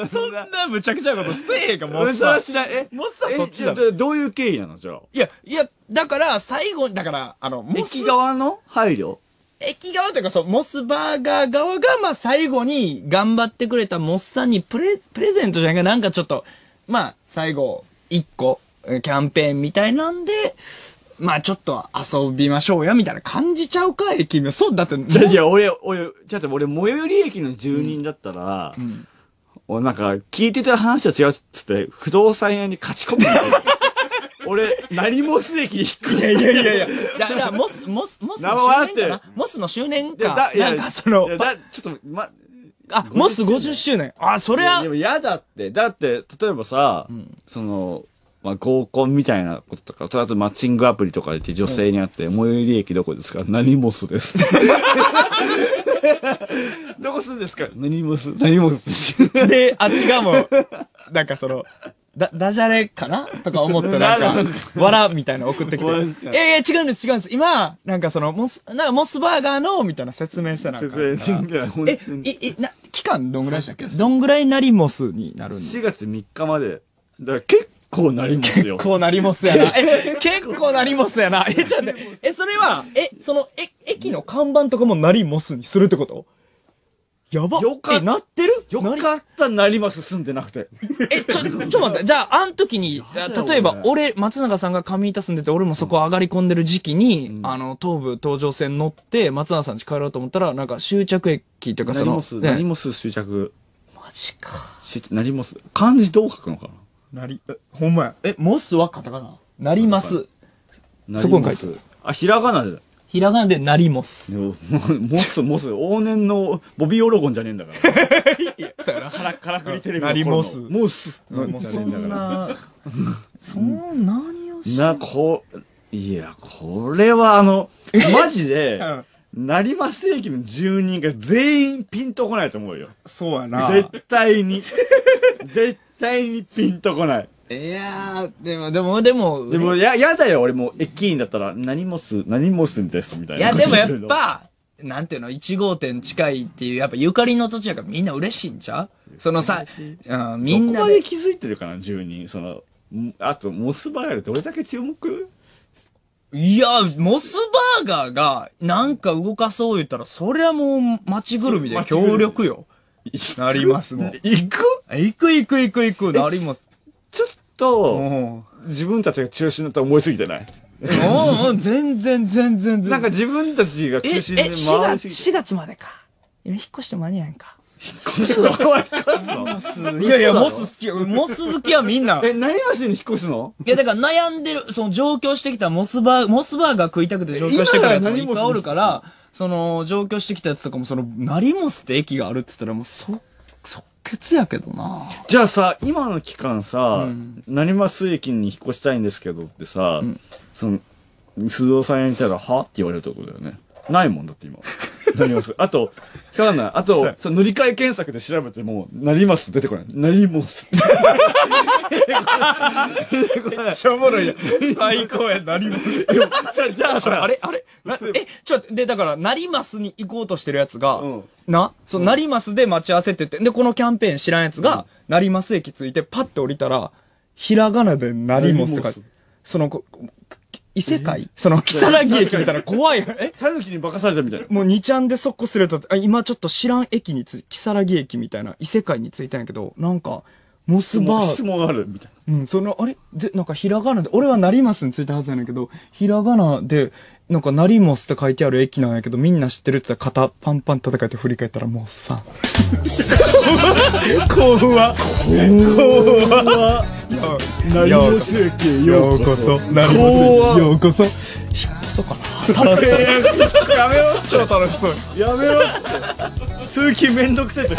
な、そんなむちゃくちゃなことしてへんか、モ俺ッサン。それは知らん。え、モッサンそっちだどういう経緯なのじゃあ？いや、いや、だから、最後に、だから、あの、モス駅側の配慮？駅側というか、そう、モスバーガー側が、まあ、最後に頑張ってくれたモスさんにプレ、プレゼントじゃないか、なんかちょっと、まあ、最後、一個、えキャンペーンみたいなんで、まあ、ちょっと遊びましょうや、みたいな感じちゃうか、駅名。そう、だって、じゃあ、じゃあ、俺、俺、ちょっと俺、最寄り駅の住人だったら、俺なんか、聞いてた話と違うっつって、不動産屋に勝ち込むんだよ。俺、何もす駅に引く？いやいやいやいや。いや、だからモス、モス、モス名の周年かな？モスの周年か、いやなんかそのちょっと、ま、あ、モス50周年。あ、それはで、も嫌だって。だって、例えばさ、その、まあ、合コンみたいなこととか、あとマッチングアプリとかで女性に会って、最寄り駅どこですか？何モスです？どこ住んですか？何モス？何モス？で、あっち側も、なんかその、だ、ダジャレかな？とか思ってなんか、わらみたいなの送ってきて。なんかいやいや、違うんです、違うんです。今、なんかその、モス、なんかモスバーガーの、みたいな説明せなあか説明え当に、い、い、な、期間どんぐらいでしたっけ？どんぐらいなりモスになるの？4月3日まで。だから結構なりますよ。結構なりモスやな。え、結構なりモスやな。え、ちょっと待って、え、それは、え、その、え、駅の看板とかもなりモスにするってこと？やば。よかっえ、なってる？よかった、なります住んでなくて。え、ちょ、ちょっと待って。じゃあ、あん時に、例えば、俺、松永さんが上板住んでて、俺もそこ上がり込んでる時期に、あの、東武東上線乗って、松永さん家帰ろうと思ったら、なんか終着駅っていうか、その、なります、ねなります終着。マジか。しなります。漢字どう書くのかな？なり、え、ほんまや。え、モスはカタカナ？なります。なそこに書いてなりますあ、ひらがなで。ひらがなでなりモス。もモス、モス、往年のボビーオロゴンじゃねえんだから。そうやな。から、からくりテレビなりモスモス。もうそんなな、そんな、何をしな、こう、いや、これはあの、マジで、成増駅の住人が全員ピンとこないと思うよ。そうやな絶対に。絶対にピンとこない。いやー、でも、でも、でも、でも、や、やだよ、俺もう駅員だったら、何もす、何もすんです、みたいな。いや、でもやっ、ぱ、なんていうの、1号店近いっていう、やっぱゆかりの土地やからみんな嬉しいんちゃう？そのさ、うん、みんなでみんなで。気づいてるかな、住人。その、んあと、モスバーガーどれだけ注目？いや、モスバーガーが、なんか動かそう言ったら、そりゃもう、街ぐるみで協力よ。なりますもん。行く行く？行く行く行く、なります。と、うん。自分たちが中心だと思いすぎてない？うんうん、全然全然全然。なんか自分たちがえ、え、中心で4月、回りすぎて。4月までか。今引っ越しても間に合えんか。い いやいや、モス好きよ。モス好きはみんな。え、何橋に引っ越すの？いや、だから悩んでる、その上京してきたモスバー、モスバーガー食いたくて上京してくるやつもいっぱいおるから、その、上京してきたやつとかも、その、成モスって駅があるって言ったらもう、そ、即決やけどな。じゃあさ、今の期間さ、成増駅に引っ越したいんですけどってさ、その、不動産屋にいたら、は？って言われるってことだよね。ないもんだって今。成増。あと、ひかない。あと、その乗り換え検索で調べても、成増出てこない。成増。しょうもないや。最高や、成モス。じゃあ、じゃあさ、あれあれなえ、ちょっと、で、だから、成マスに行こうとしてるやつが、うんな、そう、成マスで待ち合わせって言って、で、このキャンペーン知らんやつが、成マス駅着いて、パッて降りたら、ひらがなで成モスって書いてその、こ異世界？その、木更木駅みたいな怖い。え？タヌキに化かされたみたいな。もう2ちゃんでそこすれたあ今ちょっと知らん駅につい、木更木駅みたいな異世界に着いたんやけど、なんか、モスバー、質問あるみたいうん、その、あれ？ぜ、なんかひらがなで、俺はなりますについたはずやねんけど、ひらがなで、なんかなりもすって書いてある駅なんやけど、みんな知ってるって言ったら肩パンパン叩かれて振り返ったらもうさ。興奮は興奮はな。りもす駅ようこそ。なりもすようこそ。引っ越そうかな。楽しそう。やめろ超楽しそう。やめろって。通勤めんどくせえと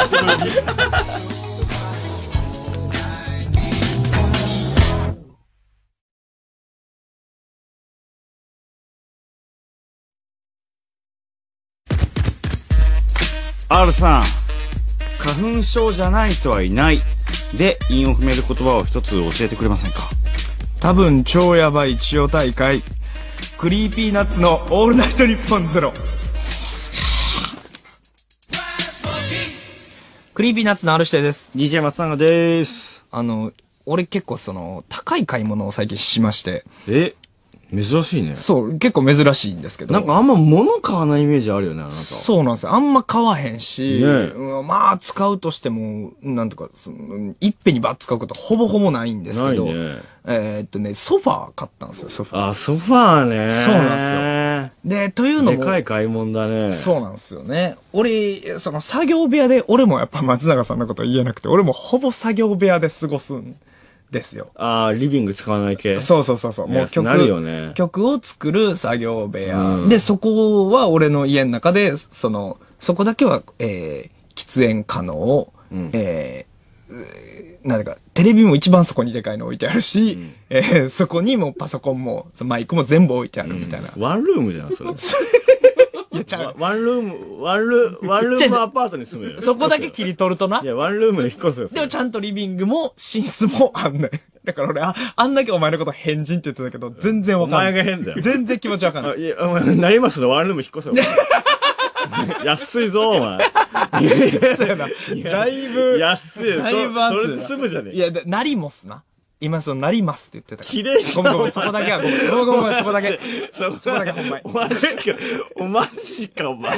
R さん、花粉症じゃない人はいない。で、韻を踏める言葉を一つ教えてくれませんか？多分超やばい千代大海。 Creepy Nuts のオールナイトニッポンゼロ。Creepy Nuts の R-指定です。DJ 松永です。あの、俺結構その、高い買い物を最近しまして、え、珍しいね。そう、結構珍しいんですけど。なんかあんま物買わないイメージあるよね、あなた。そうなんですよ。あんま買わへんし、ねえうんまあ使うとしても、なんとか、そのいっぺんにバッ使うことほぼほぼないんですけど、ねえーっとね、ソファー買ったんですよ、ソファー。あ、ソファーね。そうなんで、というのも、でかい買い物だね。そうなんですよね。俺、その作業部屋で、俺もやっぱ松永さんのこと言えなくて、俺もほぼ作業部屋で過ごすんですよ。あーリビング使わない系。そうそうそうそう。もう曲、なるよね曲を作る作業部屋、うんで、そこは俺の家の中で、その、そこだけは、えー、喫煙可能、んえーなんだか、テレビも一番そこにでかいの置いてあるし、えーそこにもパソコンも、マイクも全部置いてあるみたいな。ワンルームじゃん、それ。いや、ちゃう。ワンルーム、ワンルーム、ワンルームアパートに住むよ。そこだけ切り取るとな？いや、ワンルームに引っ越すよ。でもちゃんとリビングも寝室もあんねん。だから俺、あ、あんだけお前のこと変人って言ってたけど、全然わかんない。お前が変だよ全然気持ちわかんないあ。いや、お前、なりますのワンルーム引っ越せよ。安いぞ、お前。そうやな。だいぶ、安いよ。だいぶ熱いなそそれで済むじゃねえいや、でなりもすな。今そのなりますって言ってたから。綺麗なごめんごめん、そこだけはごめん。ごめんごめんそこだけ。そそこだけほんまにおマジか、おマジか、お前。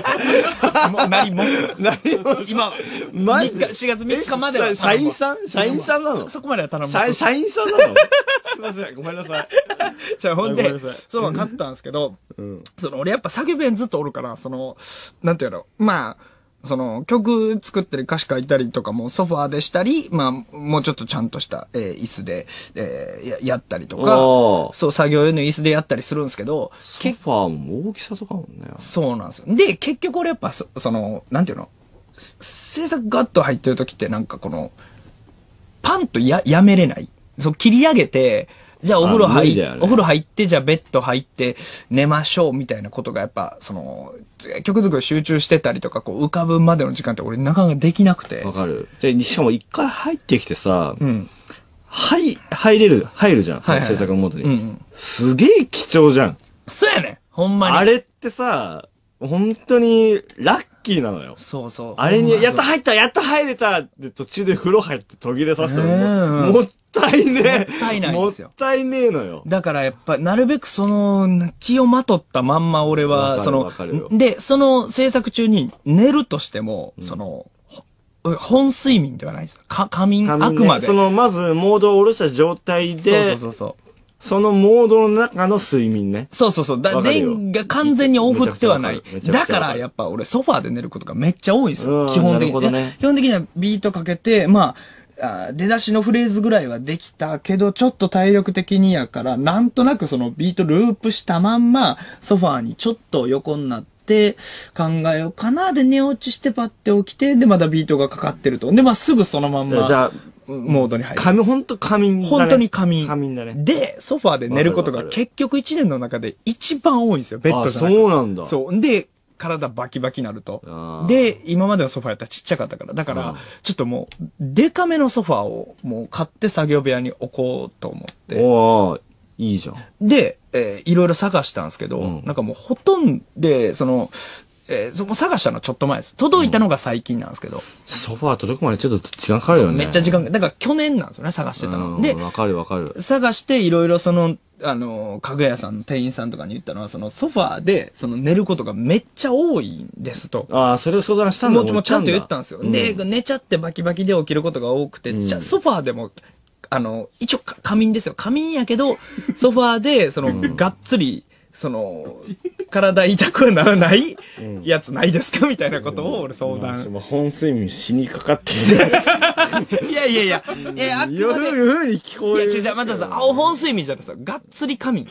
もうなりもす。なります今、マジ？3日、4月3日まではえ社員さん？社員さんなの？そそこまでは頼む。社員、社員さんなの？すいません、ごめんなさい。じゃあほんでごめんなさい、そう、買ったんですけど、んその、俺やっぱ作業部屋にずっとおるから、その、なんていうの、まあ、その、曲作ったり歌詞書いたりとかもソファーでしたり、まあ、もうちょっとちゃんとした、えー椅子で、えーや、やったりとかそう、作業用の椅子でやったりするんですけど、ソファーも大きさとかもね。そうなんですよ。で、結局俺やっぱそ、その、なんていうの、す制作ガッと入ってる時ってなんかこの、パンとや、やめれない。そう、切り上げて、じゃあお風呂入ねお風呂入って、じゃあベッド入って寝ましょうみたいなことがやっぱ、その、曲作り集中してたりとか、こう浮かぶまでの時間って俺なかなかできなくてわ。かる。で、しかも一回入ってきてさ、うん。はい、入れる、入るじゃん。はいはい制作モードに。うんうんすげえ貴重じゃん。そうやねんほんまに。あれってさ、本当にラッキーなのよ。そうそう。あれに、やっと入ったやっと入れたって途中で風呂入って途切れさせたうんらもうもったいねえ。もったいないんですよもったいねえのよ。だからやっぱ、なるべくその、気をまとったまんま俺は、るそので、その制作中に寝るとしても、その、ほ本睡眠ではないです。か、仮眠、あくまで。その、まず、モードを下ろした状態で、そうそうそう。そのモードの中の睡眠ね。そうそうそう。だ、電が完全にオフってはないだからやっぱ俺ソファーで寝ることがめっちゃ多いんですよ。うん基本的に。ね基本的にはビートかけて、まあ、あ出だしのフレーズぐらいはできたけど、ちょっと体力的にやから、なんとなくそのビートループしたまんま、ソファーにちょっと横になって、考えようかな。で、寝落ちしてパッて起きて、で、まだビートがかかってると。で、まあ、すぐそのまんま、じゃあ、モードに入る。仮眠、ほんと仮眠だね。本当に仮眠。仮眠だね。で、ソファーで寝ることが結局一年の中で一番多いんですよ、ベッドあ、じゃなくてそうなんだ。そう。で、体バキバキなるとで、今までのソファーやったらちっちゃかったから。だから、ちょっともう、デカめのソファーをもう買って作業部屋に置こうと思って。おーいいじゃん。で、えーいろいろ探したんですけど、うんなんかもうほとんどで、その、えーそこ探したのちょっと前です。届いたのが最近なんですけど。ソファー届くまでちょっと時間かかるよね。めっちゃ時間が、だから去年なんですよね、探してたの。で、うんわかるわかる。探していろいろその、あの、家具屋さんの店員さんとかに言ったのは、そのソファーで、その寝ることがめっちゃ多いんですと。ああ、それを相談したんだもうもうちゃんと言ったんですよ。うんで、寝ちゃってバキバキで起きることが多くて、じゃあソファーでも、あの、一応か仮眠ですよ。仮眠やけど、ソファーで、その、がっつり、その、体痛くならないやつないですか？みたいなことを俺相まあ談。まあ本睡眠死にかかって いやいやいや、いや、あくまで、ふうに聞こいや、える。違う違う、まずさ、青本睡眠じゃなくてさ、がっつり仮眠。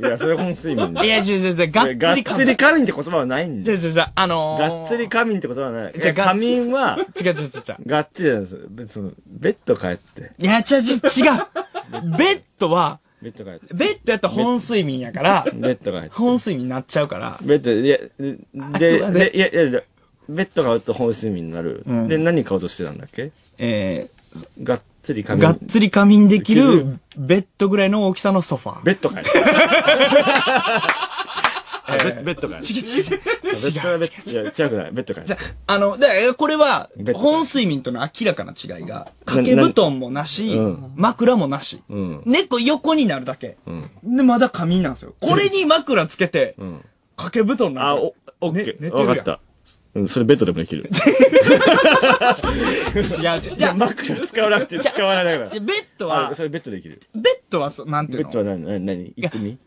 いや、それ本睡眠だいや、違う違う違う、がっつりがっつ仮眠。り仮眠って言葉はないんだよ。違う違う違う、あのー、がっつり仮眠って言葉はない。じゃ仮眠は、違う違う違う。がっつりなんですよ。別に、ベッド帰って。いや、違う違う、違う。ベッドは、ベッド帰って。ベッドやったら本睡眠やから、ベッド帰って。本睡眠になっちゃうから、ベッド、いや、で、でで、いや、いやいや、ベッド買うと本睡眠になる。んで、何買おうとしてたんだっけ？えがっつりー、仮眠。がっつり仮眠できできる？ベッドぐらいの大きさのソファー。ベッド帰って。あベッベッド帰って。違う違うベッドはベッド、いや、違くない？ベッド帰って。あの、だからこれは本睡眠との明らかな違いが、掛け布団もなしうん、枕もなしん。猫横になるだけ。で、まだ仮眠なんですよ。これに枕つけて、ん掛け布団なんあ、かお、オッケー。ね寝てるやんわかった。うん、それベッドでもできる。違う違う。いや、枕使わなくて使わないから。ベッドあ、は、それベッドできる。ベッドはそ、なんていうの？ベッドは何、何、何？言ってみ？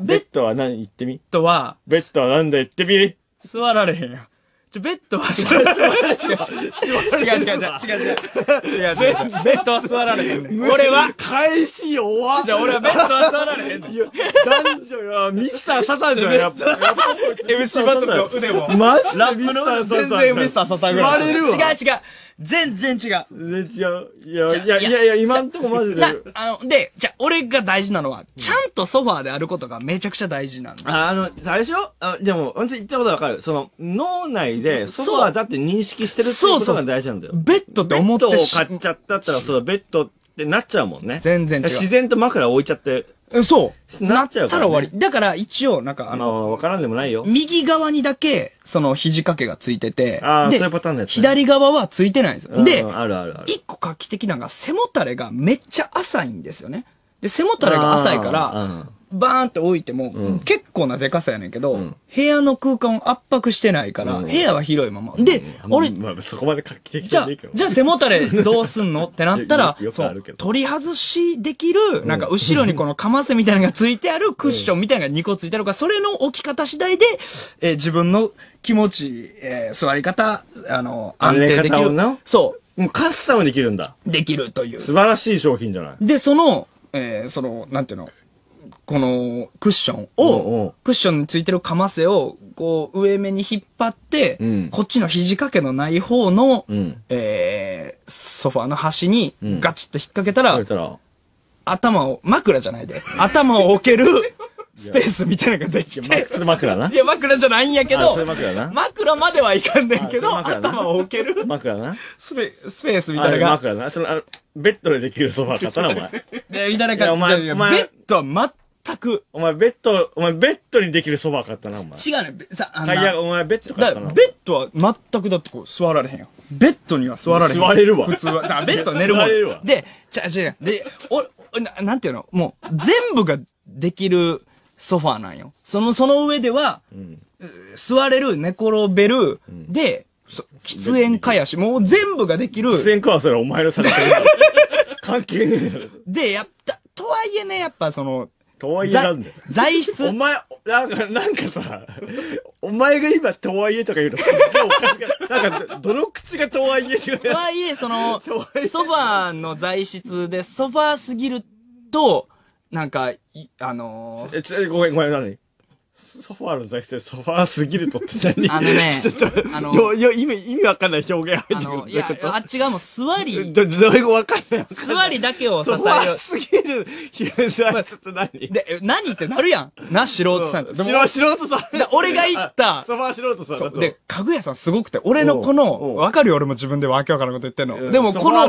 ベッベッドは何？言ってみ？ベッドは、ベッドは何だ？言ってみ？座られへんやん。ちょ、ベッドは座られへん。違う違う違う違う違う違う違う違うベッドは座られへんねん。俺は、返し弱っじゃあ俺はベッドは座られへんねん。男女よ、ミスターサタンじゃん、やっぱ。MC バトルの腕も。マジでラップの全然ミスターサタンぐらい。座れるわ違う違う。全然違う。全然違う。いや、いや、いやいや、今んとこマジで。な、あの、で、じゃあ俺が大事なのは、ちゃんとソファーであることがめちゃくちゃ大事なんです。ああの、あれでしょ？あでも、私言ったことわかる。その、脳内でソファーだって認識してるってことが大事なんだよ。ベッドって思っベッドをてし買っちゃったったら、そうだ、ベッドってなっちゃうもんね。全然違う自然と枕置いちゃって、えそう。なっちゃうからねなったら終わり。だから一応、なんかああの、の、わからんでもないよ。右側にだけ、その肘掛けがついてて、であーそういうパターンのやつね左側はついてないんですよ。うんで、あるあるある。一個画期的なのが背もたれがめっちゃ浅いんですよね。で、背もたれが浅いから、バーンって置いても、結構なでかさやねんけど、部屋の空間を圧迫してないから、部屋は広いまま。で、俺、まあ、そこまで画期的じゃあじゃねえけど。、じゃあ背もたれどうすんのってなったら よ、よくそうあるけど取り外しできる、なんか後ろにこのかませみたいなのがついてあるクッションみたいなのが2個ついてあるから、それの置き方次第で、えー自分の気持ち、えー座り方、あの、安定できる寝方をな。そもうカスタムできるんだ。う、できるという。素晴らしい商品じゃない。で、その、えーその、なんていうの、このクッションをう、クッションについてるかませを、こう、上目に引っ張って、うん。こっちの肘掛けのない方の、うん。えーソファーの端にん。ガチッと引っ掛けたら、そしたら、頭を、枕じゃないで、頭を置けるスペースみたいなのができまて、それ枕な。いや、枕じゃないんやけどあそれ、枕な。枕まではいかんねんけど、頭を置ける枕な。スペスペースみたいなのが、枕な。その、あのベッドでできるソファー買ったな、お前。で、みたいな感じで、前お前ベッドは全く、お前、ベッド、お前、ベッドにできるソファー買ったな、お前。違うねん。さ、あのタイヤ、お前、ベッド買だから、ったな。ベッドは全くだってこう座られへんよ。ベッドには座られへん。座れるわ普通は。だからベッドは寝るもん。座れるわで、ちゃ、違う。で、お、おななんていうの？もう、全部ができるソファーなんよ。その、その上では、座れる、寝転べる、で、そ喫煙家やし、もう全部ができる。出演かはそれお前の作品だ。関係ねえだろ。で、やった、とはいえね、やっぱその、とはいえなんだよ。材質。お前、なんか、なんかさ、お前が今、とはいえとか言うの、すっげえおかしくないなんか、どの口がとはいえって言うとはいえ、その、ソファーの材質で、ソファーすぎると、なんか、いあのーえ、ごめん、ごめん、何？ソファーの材質でソファーすぎるとって何あのね ちょっと、あのよ、よ、意味、意味わかんない表現入あってくるの、いや、あっち側も座り、ど、どういうわかんない。座りだけを支 ソファーえる。すぎる。いや、ちょっと何？で、え何ってなるやん。な、素人さんと。でも、素素人さん。で俺が言ったあソファー素人さん。で、かぐやさんすごくて、俺のこの、うわかるよ俺も自分でわけわからんこと言ってんうんの。でも、この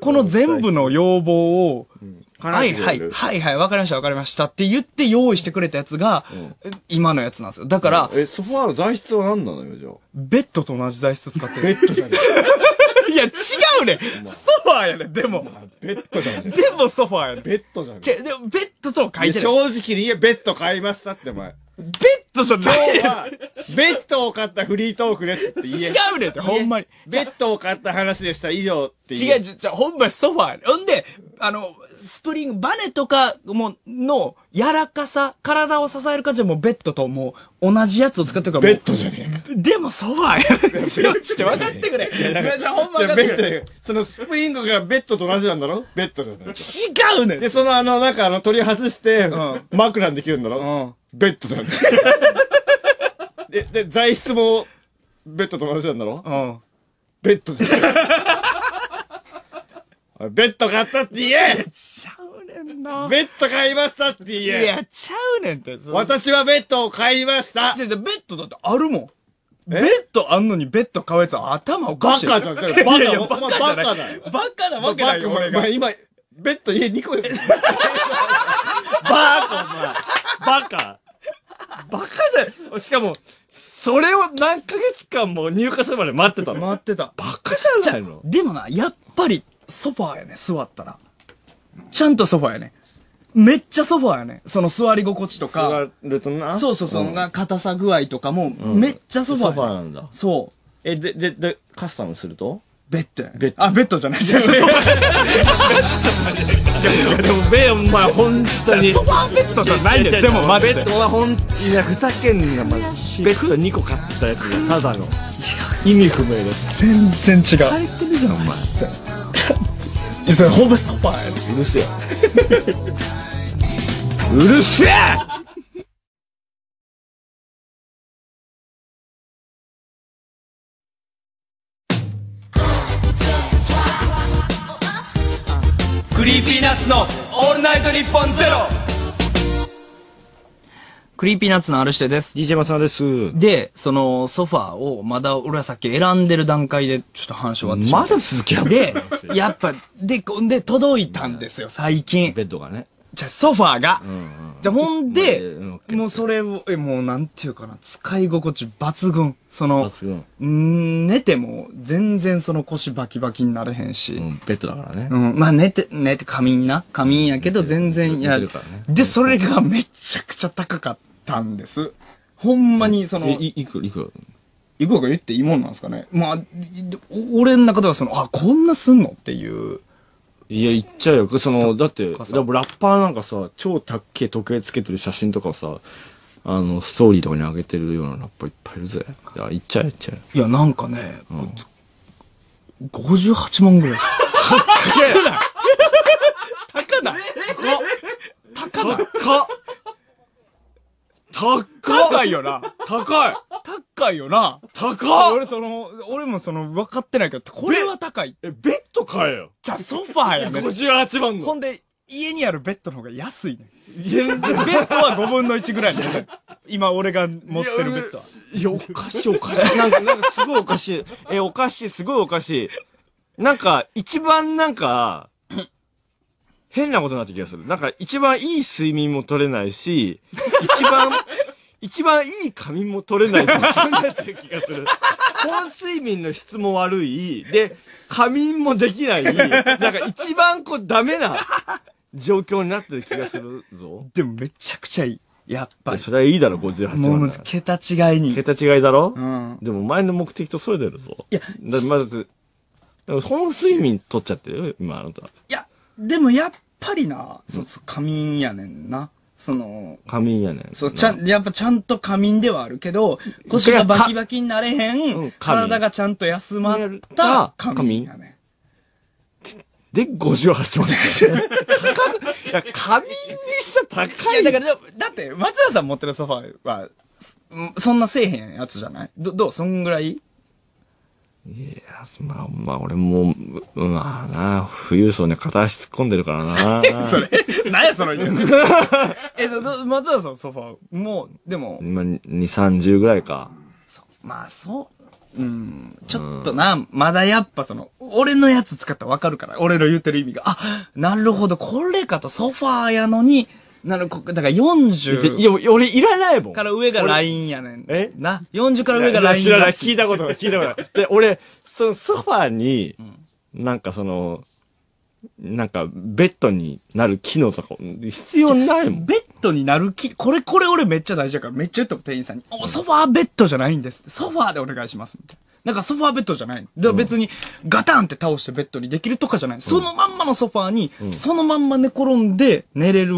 この全部の要望を、はいはい、い。はいはい、わかりましたわかりましたって言って用意してくれたやつが、今のやつなんですよ。だから、え、ソファーの材質は何なのよ、じゃあ？ベッドと同じ材質使ってる。ベッドじゃね いや、違うねソフファーやねん、でも。ベッドじゃん。でもソファーやねん。ベッドじゃん。ちゃ、でもベッドと書いてい。直に言え、ベッド買いましたって、お前。ベッドじゃ今ない日は、ベッドを買ったフリートークですって言え。違うねんって、ほんまに。ベッドを買った話でした、以上って言え。違う、じゃ、ほんまにソファー。ほんで、あの、スプリング、バネとかも、の、柔らかさ、体を支える感じはもうベッドともう、同じやつを使ってるから。ベッドじゃねえか。でもソファーや。ちょっと分かってくれ。じゃあほんま分かってくれ。ベッドだよそのスプリングがベッドと同じなんだろ？ベッドじゃない。違うねん。で、そのあの、なんかあの、取り外して、ん枕にできるんだろ？うん。ベッドじゃん。で、で、材質も、ベッドと同じなんだろ？うん。ベッドじゃん。おいベッド買ったって言えちゃうねんな。ベッド買いましたって言いえや、ちゃうねんって。私はベッドを買いましたベッドだってあるもん。ベッドあんのにベッド買うやつ頭おかしい。バカじゃん。バカいやいや、ババカじゃない。カだよ。バカなわけないよ、俺が。今、ベッド家2個 バカお前バカバカじゃん。しかも、それを何ヶ月間も入荷するまで待ってたの。待ってた。バカじゃないのでもな、やっぱりソファーやね、座ったら。ちゃんとソファーやね。めっちゃソファーやね。その座り心地とか。座るとな。そうそうそう、んな硬さ具合とかも、めっちゃソファーやねソファーなんだ。そう。え、で、で、で、カスタムすると？ベッドやね。ベッドあ、ベッドじゃない。違う違うでも、ベお前、本当に。ソファーベッドじゃないねん。でもマジでベッ。ドはほん、いや、ふざけんな、まベッド2個買ったやつが、ただの。意味不明です。全然違う。入ってるじゃん、お前。それほぼソファーやね。うるせえ。うるせえ Creepy NutsのオールナイトニッポンゼロCreepy Nutsの R-指定です。DJ 松永です。で、そのソファーをまだ俺はさっき選んでる段階でちょっと話終わってしままだ続きやで、やっぱ、で、こんで、届いたんですよ、最近。ベッドがね。じゃあ、ソファーが。じゃあ、ほんでうん、もうそれを、え、もうなんていうかな、使い心地抜群。その、抜群うーん寝ても全然その腰バキバキになれへんし。うん、ベッドだからね。うん、まあ寝て、寝て、仮眠な。仮眠やけど全然や寝てるからねで、それがめちゃくちゃ高かったんです。ほんまに、その、え、い、いくら、いくら？いくらか言っていいもんなんですかね。まあ、お俺の中ではその、あ、こんなすんのっていう。いや、言っちゃうよ。その、だって、ラッパーなんかさ、超たっけえ時計つけてる写真とかをさ、あの、ストーリーとかに上げてるようなラッパーいっぱいいるぜ。いや、言っちゃえ、言っちゃえ。いや、なんかね、58万ぐらい。高ない高ない高っ高っ高いよな高い高いよな高っ俺その、俺もその、分かってないけど、これは高い。え、ベッド買えよ。じゃあソファーやね。58万の。ほんで、家にあるベッドの方が安いね。いや、ベッドは5分の1ぐらいね。今俺が持ってるベッドは。いや、おかしいおかしい。なんか、なんかすごいおかしい。え、おかしい、すごいおかしい。なんか、一番なんか、変なことになってきがする。なんか、一番いい睡眠も取れないし、一番、一番いい仮眠も取れない状況になってる気がする。本睡眠の質も悪い。で、仮眠もできない。なんか一番こうダメな状況になってる気がするぞ。でもめちゃくちゃいい。やっぱり。それはいいだろ、58もう万だから。桁違いに。桁違いだろ？うん。でも前の目的とそれてるぞ。いやだまず、でも本睡眠取っちゃってるよ、今あなた。いや、でもやっぱりな、そうそう、仮眠やねんな。その、仮眠やねん。そう、ちゃん、やっぱちゃんと仮眠ではあるけど、腰がバキバキになれへうん体がちゃんと休まった仮眠やね。で、58万。いや、仮眠にしたら高い。いや、だから、だって、松田さん持ってるソファーは、そそんなせえへんやつじゃない？ど、どう？そんぐらい？いや、まあ、まあ、俺もう、まあな、富裕層に片足突っ込んでるからな。それ何やその言う え、松田さんソファー、もう、でも、今、2、30ぐらいか。まあ、そう、うん、ちょっとな、まだやっぱその、俺のやつ使ったらわかるから、俺の言ってる意味が。あ、なるほど、これかと、ソファーやのに、なる、こだからでい40や、俺いらないもん。から上がラインやねん。え？な、40から上がライン知らない、聞いたことない、聞いたことない。で、俺、そのソファーに、なんかその、なんか、ベッドになる機能とか、必要ないもん。ベッドになるき、これ、これ俺めっちゃ大事だから、めっちゃ言っても店員さんに、お、ソファーベッドじゃないんです。ソファーでお願いします。みたいな。なんかソファーベッドじゃないの。で別にガタンって倒してベッドにできるとかじゃない。そのまんまのソファーに、そのまんま寝転んで寝れる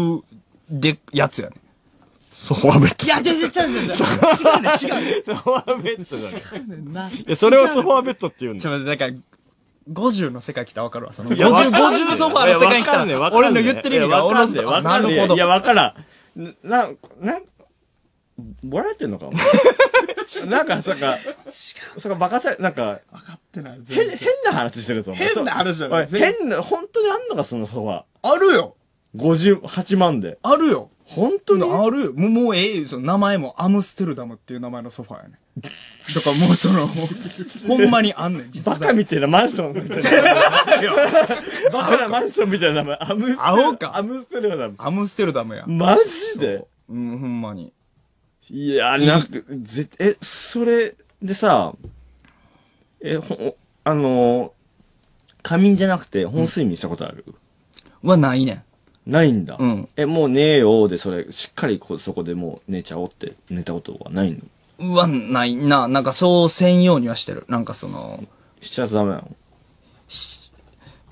で、やつやね。ソファーベッドい。や、違う違う違う違う違う。ね、違うね。ソファーベッドじゃない。違うねんな。いや、それをソファーベッドって言うんだ。ちょっと待って、だから、50の世界来たらわかるわ。その50、いやわかんねえ50ソファーの世界に来たいやわかんねえわか俺の言ってる意味がおろすいやわなかんねえるほど。いや、わからん。な、な、ボラれてんのかお前なんか、そっか、そっか、バカさ、なんか、分かってない。全変、然変な話してるぞ、お前変な話じゃないおい変な、本当にあんのか、そのソファあるよー。58万で。あるよ本当に？あるよ。もう、もうええよ。その名前もアムステルダムっていう名前のソファーやね。だからもうその、ほんまにあんねん、実バカみたいなマンションみたいな。バカなマンションみたいな名前。アムステル。青か？アムステルダム。アムステルダムや。マジで？うん、ほんまに。いや、なんか、ぜ、え、それでさ、え、ほ、あの、仮眠じゃなくて本睡眠したことある、はないねないんだ。うんえ、もう寝ようで、それ、しっかりこうそこでもう寝ちゃおうって寝たことはないの？ん。はないな。なんかそうせんようにはしてる。なんかその、しちゃダメなの？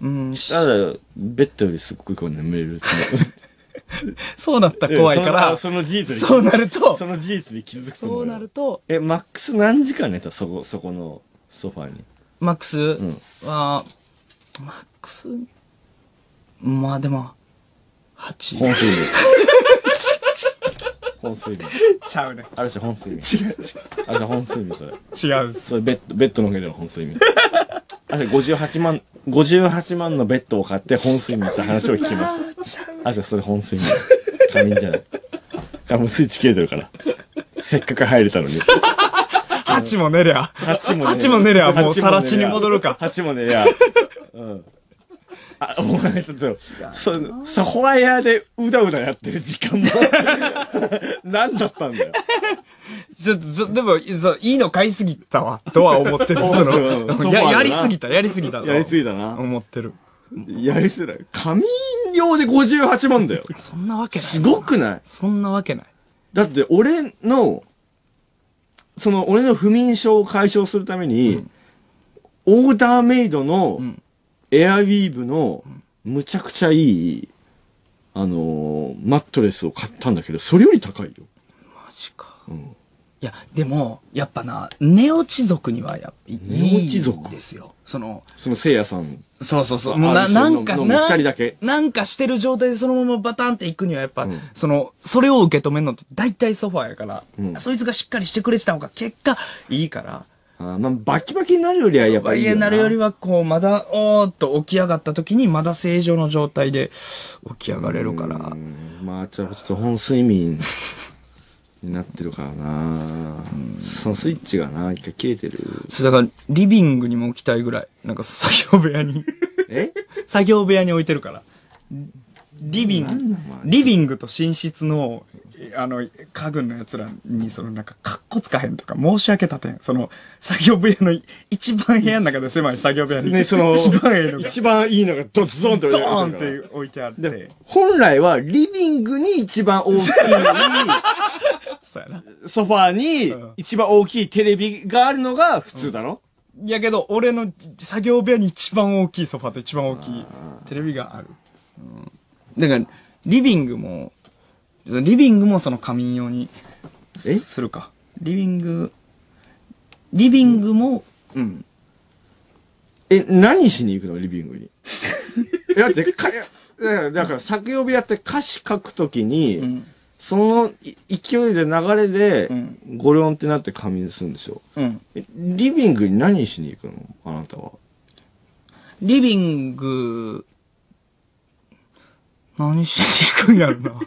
うん、したら、ベッドよりすっごいこう眠れる。そうなったら怖いから、その事実に。そうなるとその事実に気づくと思そうよなると、え、マックス何時間寝た？そこ、そこのソファーに。マックス？んは、マックス、まあでも、8。本睡眠。本睡眠。ちゃうね。ある種本睡眠。違うある種本睡眠それ。違う。違う。それベッド、ベッドの上での本睡眠。あれ58万、58万のベッドを買って本睡眠した話を聞きました。あれそれ本睡眠。仮眠じゃない。あ、もうスイッチ切れてるから。せっかく入れたのに。8も寝りゃ。8も8も寝りゃもう8さら地に戻るか。8も寝りゃ。うん。あ、お前ちょっと、そ、ソファ屋でうだうだやってる時間も、何だったんだよ。ちょっと、ちょ、でも、そう、いいの買いすぎたわ、とは思ってる。そうんの、や、やりすぎた、やりすぎたと。やりすぎだな。思ってる。やりすぎだ。仮眠用で58万だよ。そんなわけない。すごくない？そんなわけない。だって俺の、その俺の不眠症を解消するために、オーダーメイドのんエアウィーヴのむちゃくちゃいい、あのーマットレスを買ったんだけど、それより高いよ。マジか。んいや、でも、やっぱな、ネオチ族にはやっぱいいですよ。その、そのせいやさん。そうそうそう。あもうな、なんか、な二人だけ？なんかしてる状態でそのままバタンって行くにはやっぱ、んその、それを受け止めるのって大体ソファーやから、うんそいつがしっかりしてくれてた方が結果いいから、あーまあ、バキバキになるよりはやっぱりいいなるよりは。はこう、まだ、おーっと起き上がった時にまだ正常の状態で起き上がれるから、うんまあ、ちょっと本睡眠になってるからな。そのスイッチがな、一回切れてる。それだから、リビングにも置きたいぐらい、なんか作業部屋に、え？作業部屋に置いてるから。リビングリビングと寝室の、あの、家具のやつらに、そのなんか、かっこつかへんとか、申し訳立てん。その、作業部屋の一番部屋の中で狭い作業部屋に、ね、その、一番ええのが、一番いいのがドツドンとドーンって置いてあって。で、本来はリビングに一番大きい。ソファーにうん。一番大きいテレビがあるのが普通だろ、やけど、俺の作業部屋に一番大きいソファと一番大きいテレビがある。うん。だから、リビングも、リビングもその仮眠用にえ？するか。リビング、リビングも、うん。え、何しに行くの？リビングに。え だって、か、だから作業部屋って歌詞書くときに、うん。そのい勢いで流れでうん、ゴロンってなって仮眠するんですよ。うん。えリビングに何しに行くの？あなたは。リビング、何しに行くんやろな。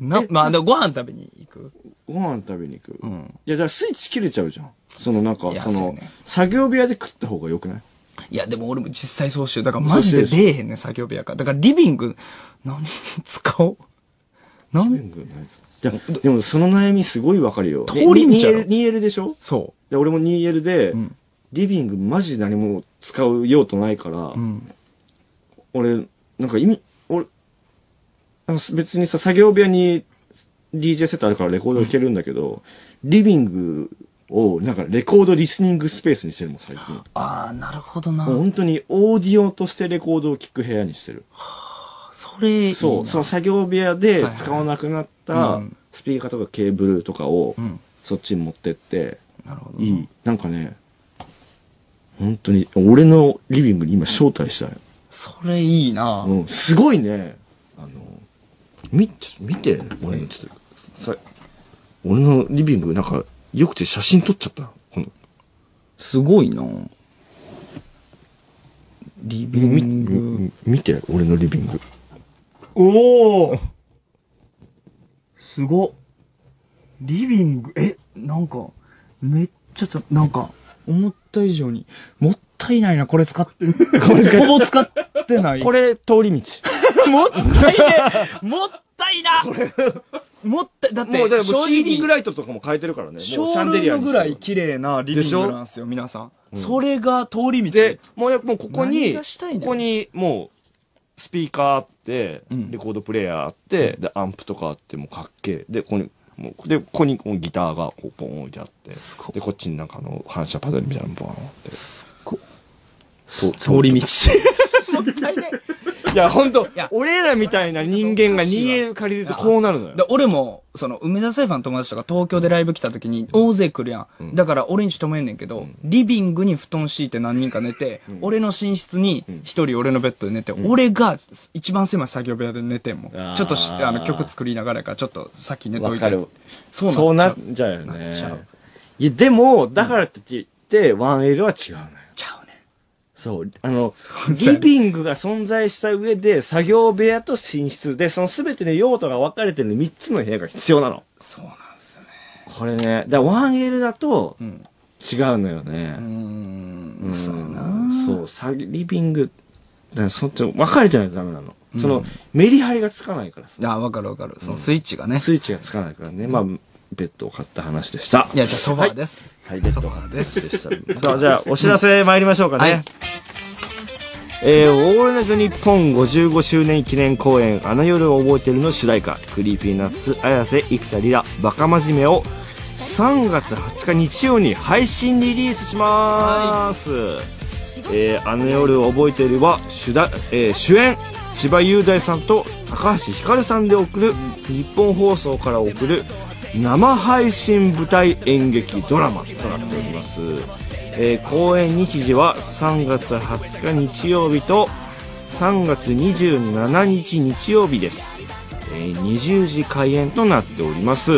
な、まあ、ご飯食べに行く？ご飯食べに行く。うん。いや、だからスイッチ切れちゃうじゃん。そのなんかその、作業部屋で食った方が良くない？いや、でも俺も実際そうしてる。だからマジで出えへんねん、作業部屋から。だからリビング、何に 使おう？何？リビングないですかいや、でもその悩みすごいわかるよ。通り道やろ 2L, 2L でしょ？そで、俺も 2L で、んリビングマジで何も使う用途ないから、う。うん。俺、なんか意味、別にさ、作業部屋に DJ セットあるからレコード聴けるんだけど、リビングをなんかレコードリスニングスペースにしてるもん、最近。もああ、なるほどな。う本当にオーディオとしてレコードを聴く部屋にしてる。それいいな、そう、その作業部屋ではい使わなくなっうたんスピーカーとかケーブルとかをんそっちに持ってって、なるほど。いい。なんかね、本当に、俺のリビングに今招待したよ。それいいな。うん、すごいね。あの、み、ちょっと見て、俺の、ちょっと、さ、俺のリビングなんか、よくて写真撮っちゃった。この、すごいな。リビみ、ング。み見て、俺のリビング。おおすごっ。リビング、え、なんか、めっちゃちょ、なんか、思った以上に、もったいないな、これ使って る。これほぼ使ってない。これ、通り道。もったいねもったいなもったい、だって、もう、だもう正シーリング直、ライトとかも変えてるからね。ショもうシャンデールームリアにしてるぐらい綺麗なリビングなんですよ、皆さん。それが通り道。で、もうや、もうここに、何こがしたいんだよこに、もう、スピーカーあって、んレコードプレイヤーあって、で、アンプとかあって、もうかっけえ。で、ここに、もう、で、ここにこうギターがこうポン置いてあって、すごいで、こっちになんかあの、反射パネルみたいなのボーンって。通り道。もったいない。いや、ほんとや、俺らみたいな人間が 2L 借りるとこうなるのよで。俺も、その、梅田サイファーの友達とか東京でライブ来た時に大勢来るやん。だから俺んち泊めんねんけど、リビングに布団敷いて何人か寝て、俺の寝室に一人俺のベッドで寝て、俺が一番狭い作業部屋で寝てんもあーん。ちょっとしあの曲作りながらやから、ちょっと先寝といてわかる。そうなっちゃう。ちゃうよなっねちゃう。いや、でも、だからって言って、1L は違うのよ。そう。あの、リビングが存在した上で、作業部屋と寝室で、その全ての用途が分かれてる3つの部屋が必要なの。そうなんですよね。これね、だから 1L だと、ん違うのよね。うーん。うんそうやな。そう、さリビング、だそっち、分かれてないとダメなの。その、メリハリがつかないからさ。いや、わかるわかる。そのスイッチがね。スイッチがつかないからね。まあ、ベッドを買った話でした。いや、じゃあソファーです。はい、ベッドソファーです。でした。さあ、じゃあ、お知らせ参りましょうかね。はいえー、オールナイトニッポン55周年記念公演、あの夜を覚えてるの主題歌、 Creepy Nuts、Ayase、幾田りら、ばかまじめを、3月20日日曜に配信リリースします。えー、あの夜を覚えてるは、主だ、えー主演、千葉雄大さんと高橋ひかるさんで送る、日本放送から送る、生配信舞台演劇ドラマとなっております。えー公演日時は3月20日日曜日と3月27日日曜日です。えー20時開演となっております。い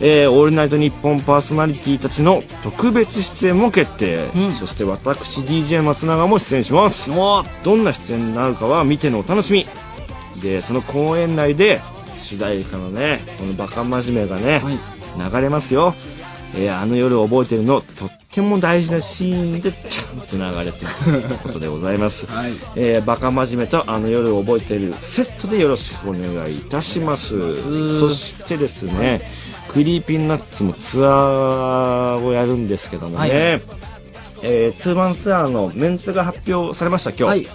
えーオールナイトニッポンパーソナリティたちの特別出演も決定。うんそして私 DJ 松永も出演します。どんな出演になるかは見てのお楽しみ。で、その公演内で主題歌のね、このばかまじめがね、はい流れますよ。えーあの夜を覚えてるの、とっても大事なシーンでちゃんと流れてるということでございます。はい。えーばかまじめとあの夜を覚えてるセットでよろしくお願いいたします。そしてですね、 Creepy Nutsもツアーをやるんですけどもね、はいえーツーマンツアーのメンツが発表されました今日。はい。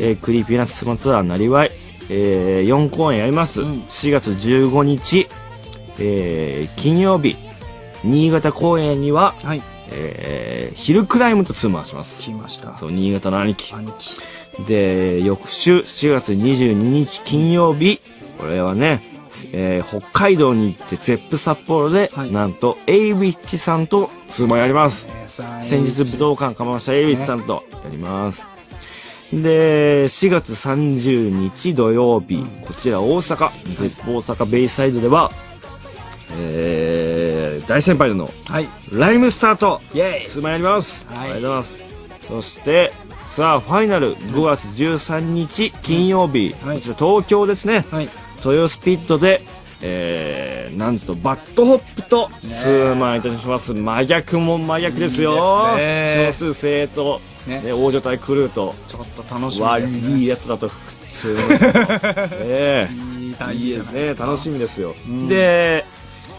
えー Creepy Nutsツーマンツアー生業、えー4公演やります。ん4月15日、えー金曜日、新潟公演には、はい。えー Hilcrhymeとツーマンします。来ました。そう、新潟の兄貴。兄貴。で、翌週、7月22日金曜日、これはね、えー北海道に行って、 Zepp札幌で、はいなんと、 Awichさんとツーマンやります。先日武道館かました Awichさんとやります。で、4月30日土曜日、こちら大阪、 Zepp大阪ベイサイドでは、えー、大先輩のはい。 RHYMESTERとえいツーマンやります、はい。ありがとうございます。そしてさあファイナル5月13日金曜日、はい。こちら東京ですね、はい。豊洲PITでえー、なんとバッドホップとツーマンいたします、真逆も真逆ですよ。いいですね。少数生と、ね。ね、大所帯クルーと。ちょっと楽しみ悪ですね。いやつだと普通。の ねえ。いいいいですね楽しみですよ、ん。で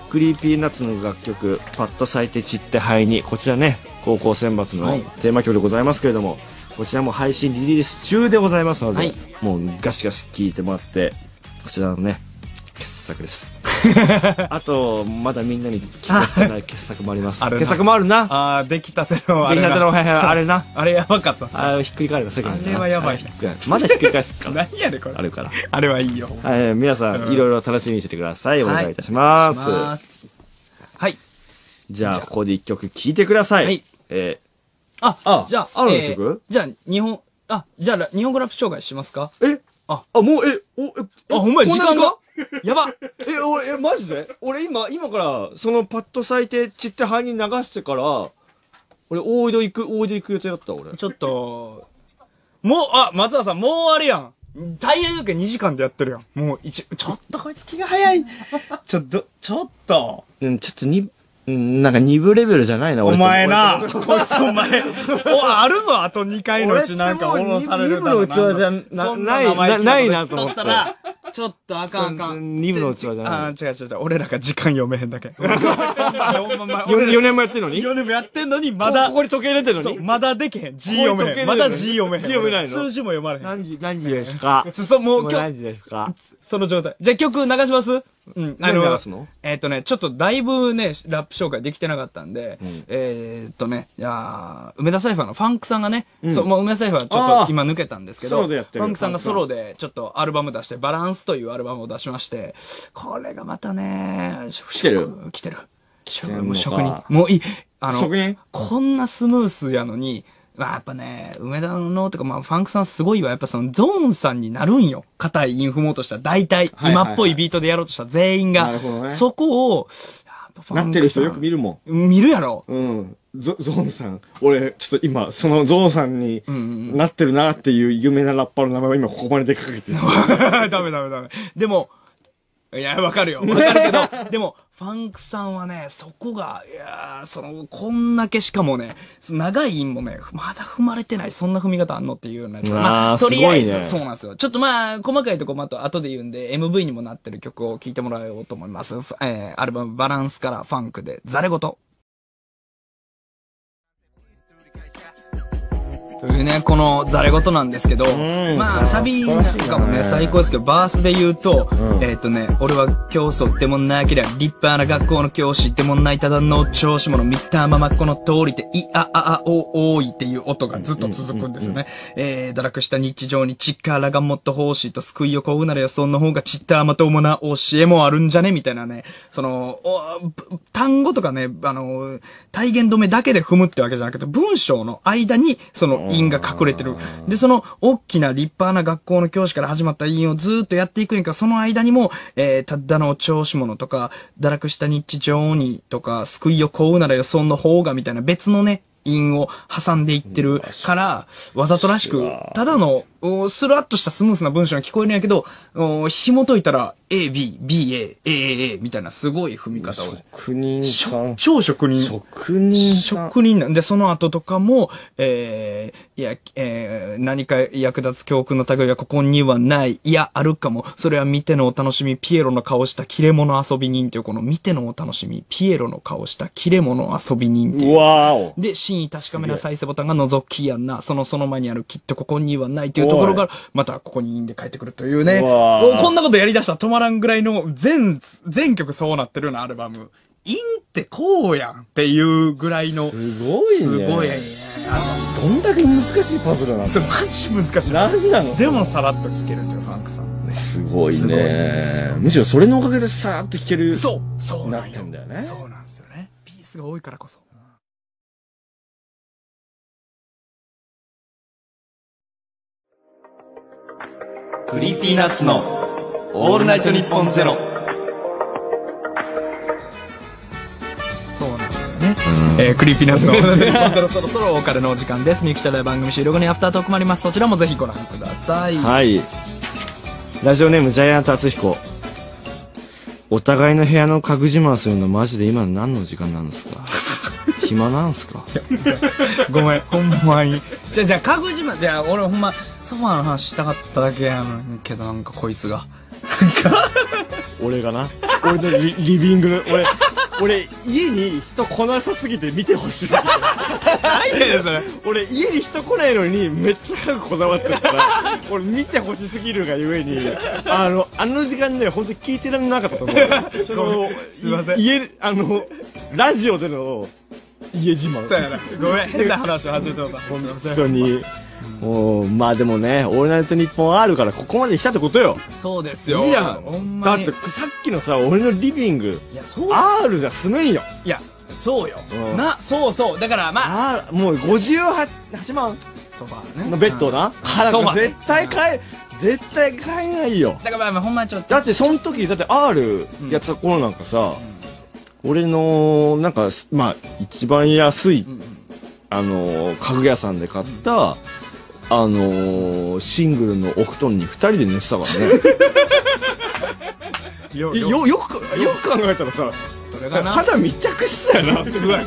Creepy Nutsの楽曲「パッと咲いて散って灰に」こちらね高校選抜のはい。テーマ曲でございますけれども、こちらも配信リリース中でございますので、はい。もうガシガシ聞いてもらって、こちらのね、傑作です。あと、まだみんなに聞かせてない傑作もあります。傑作もあるな。あー、出来たてのあれな。出来たての、あれな。あれやばかったっすね。あれひっくり返るか世間あれはやばいひっくり返るまだひっくり返すか。何やねんこれ。あるから。あれはいいよ。はい、皆さん、いろいろ楽しみにしててください。お願いいたします。はい。じゃあ、ここで一曲聴いてください。はいえあ、あじゃあ、ある曲？じゃあ、日本、あ、じゃあ、日本語ラップ紹介しますかー、えあ、あ、もう、え、お、え、あ、ほんまや、時間が？こやばえ、俺、え、マジで？俺今、今から、そのパッド咲いて散って肺に流してから、俺、大井戸行く、大井戸行く予定だった、俺。ちょっと、もう、あ、松田さん、もうあれやん。大変だけ2時間でやってるやん。もう一、ちょっとこいつ気が早い。ちょっと、ちょっと。うん、ちょっとに、うんなんか二部レベルじゃないな、俺おと。前な、こいつお前、お、あるぞ、あと2回のうちなんか俺降ろされるだ二部の器じゃなないなないなと思ったら、ちょっとあかんあかん二部の器じゃないあー違う違う違う。俺らが時間読めへんだけ。ほんまほんま 4, 4年もやってるのに？4年もやってんのに、まだ、ここに時計出てるのに？まだできへん。字ここ読めへん。まだ字読めへん。字読めないの？数字も読まれへん。何時、何時ですか？そ、そもう今日、何時ですか？その状態。じゃあ曲流します？うん。何流すの？えっ、とね、ちょっとだいぶね、ラップ紹介できてなかったんで、えっとね、いやー梅田サイファーのふぁんくさんがね、そう、もう梅田サイファーはちょっと今抜けたんですけど、ふぁんくさんがソロでちょっとアルバム出して、バランスというアルバムを出しまして、これがまたね、来てる？来てる。職人。もういい。あの、こんなスムースやのに、まあ、やっぱね、梅田の、とか、まあ、ふぁんくさんすごいわ。やっぱその、 ZORNさんになるんよ。硬い韻踏もうとしたら、大体、今っぽいビートでやろうとした全員が。そこを、やっぱファンクさんなってる人よく見るもん。見るやろ。うん。ゾ、ゾーンさん。俺、ちょっと今、そのゾーンさんになってるなっていう有名なラッパーの名前を今ここまで出かけてる。ダメダメダメ。でも、いや、わかるよ。わかるけど、でも、ファンクさんはね、そこが、いやーその、こんだけしかもね、長い韻もね、まだ踏まれてない、そんな踏み方あんのっていうようなやつ。まあとりあえず、ねそうなんですよ。ちょっとまあ、細かいとこまた後で言うんで、MV にもなってる曲を聴いてもらおうと思います。ふえー、アルバムバランスからファンクで、ザレ言。というね、このザレ言なんですけど、ん。まあ、サビなんかもね、最高ですけど、バースで言うと、えっ、とね、俺は教祖でもなけりゃ、立派な学校の教師でもない、ただの調子者、見たままこの通りで、いあああおおいっていう音がずっと続くんですよね。えー、堕落した日常に力がもっと欲しいと救いをこうならよ、その方がちったまともな教えもあるんじゃね？みたいなね、その、単語とかね、あの、体言止めだけで踏むってわけじゃなくて、文章の間に、その、韻が隠れてる。で、その、大きな立派な学校の教師から始まった韻をずーっとやっていくんやから、その間にも、えー、ただの調子者とか、堕落した日常にとか、救いをこうならよ、その方が、みたいな別のね、韻を挟んでいってるから、わざとらしく、ただの、おスラッとしたスムースな文章に聞こえるんやけど、お紐解いたら、A, B, B, A, A, A, A, みたいなすごい踏み方を。職人さん。超職人。職人。職人なんで、その後とかも、えー、いや、えー、何か役立つ教訓の類はここにはない。いや、あるかも。それは見てのお楽しみ、ピエロの顔した切れ者遊び人っていう、この見てのお楽しみ、ピエロの顔した切れ者遊び人っていうう。わーお。で、真意確かめな再生ボタンが覗きやんな。そのその前にあるきっとここにはないというところが、またここにいいんで帰ってくるというね。うこんなことやり出したら止まらんぐらいの全、全曲そうなってるようなアルバム。韻ってこうやんっていうぐらいの。すごいね。すごいね。あどんだけ難しいパズルなんそれマジ難しい。なんなの？でもさらっと聴けるというふぁんくさん。すごいねよ。むしろそれのおかげでさーっと弾ける。そうそうなってんだよねそうなんですよね。ピースが多いからこそ。 Creepy Nutsのオールナイトニッポンゼロ。そうなんですよね。えー、 Creepy Nutsの オールナイトニッポンゼロそろそろお別れのお時間です。ミクチャ大番組終了後にアフタートークもあります。そちらもぜひご覧ください。はい。ラジオネームジャイアント厚彦。お互いの部屋の家具自慢するのマジで今何の時間なんですか？暇なんすか？ごめん、ほんまに。じゃあ、じゃあ、家具自慢、じゃあ、俺ほんま、ソファーの話したかっただけやけど、なんかこいつが。俺がな。俺のリリビングの、俺、俺、家に人来なさすぎて見てほしい。何やねんそれ俺、家に人来ないのに、めっちゃ家具こだわってるから、俺見てほしすぎるがゆえに、あの、あの時間ね、本当に聞いてられなかったと思う。その、すいません家、あの、ラジオでの、家自慢。そうやなごめん変な話を始めてもらった本当に。もう、まあでもね、オールナイトニッポン R からここまで来たってことよ。そうですよ。いだって、さっきのさ、俺のリビング、いやそう R じゃ住めんよ。いやそうよ。うん。なそうそう。だからまあ。R、もう58万ソファーね。のベッドな。はソファ絶対買え、絶対買えないよ。だからまあまあほんまにちょっと。だってその時、だって R やってた頃なんかさ、俺の、なんか、まあ、一番安い、あの、家具屋さんで買った、あのシングルのお布団に二人で寝てたからね。よいよ、よく、よく考えたらさ、肌密着してたよな。うわちょっと待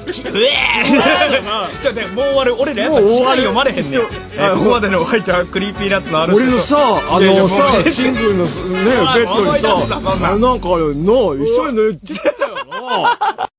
ってもう終わる俺らやっぱ時間読まれへんねん。えーここまでのお相手は Creepy Nutsの R、俺のさ、あのさ、ね。シングルのね、ベッドにさ、なんか、な、一緒に寝てたよな。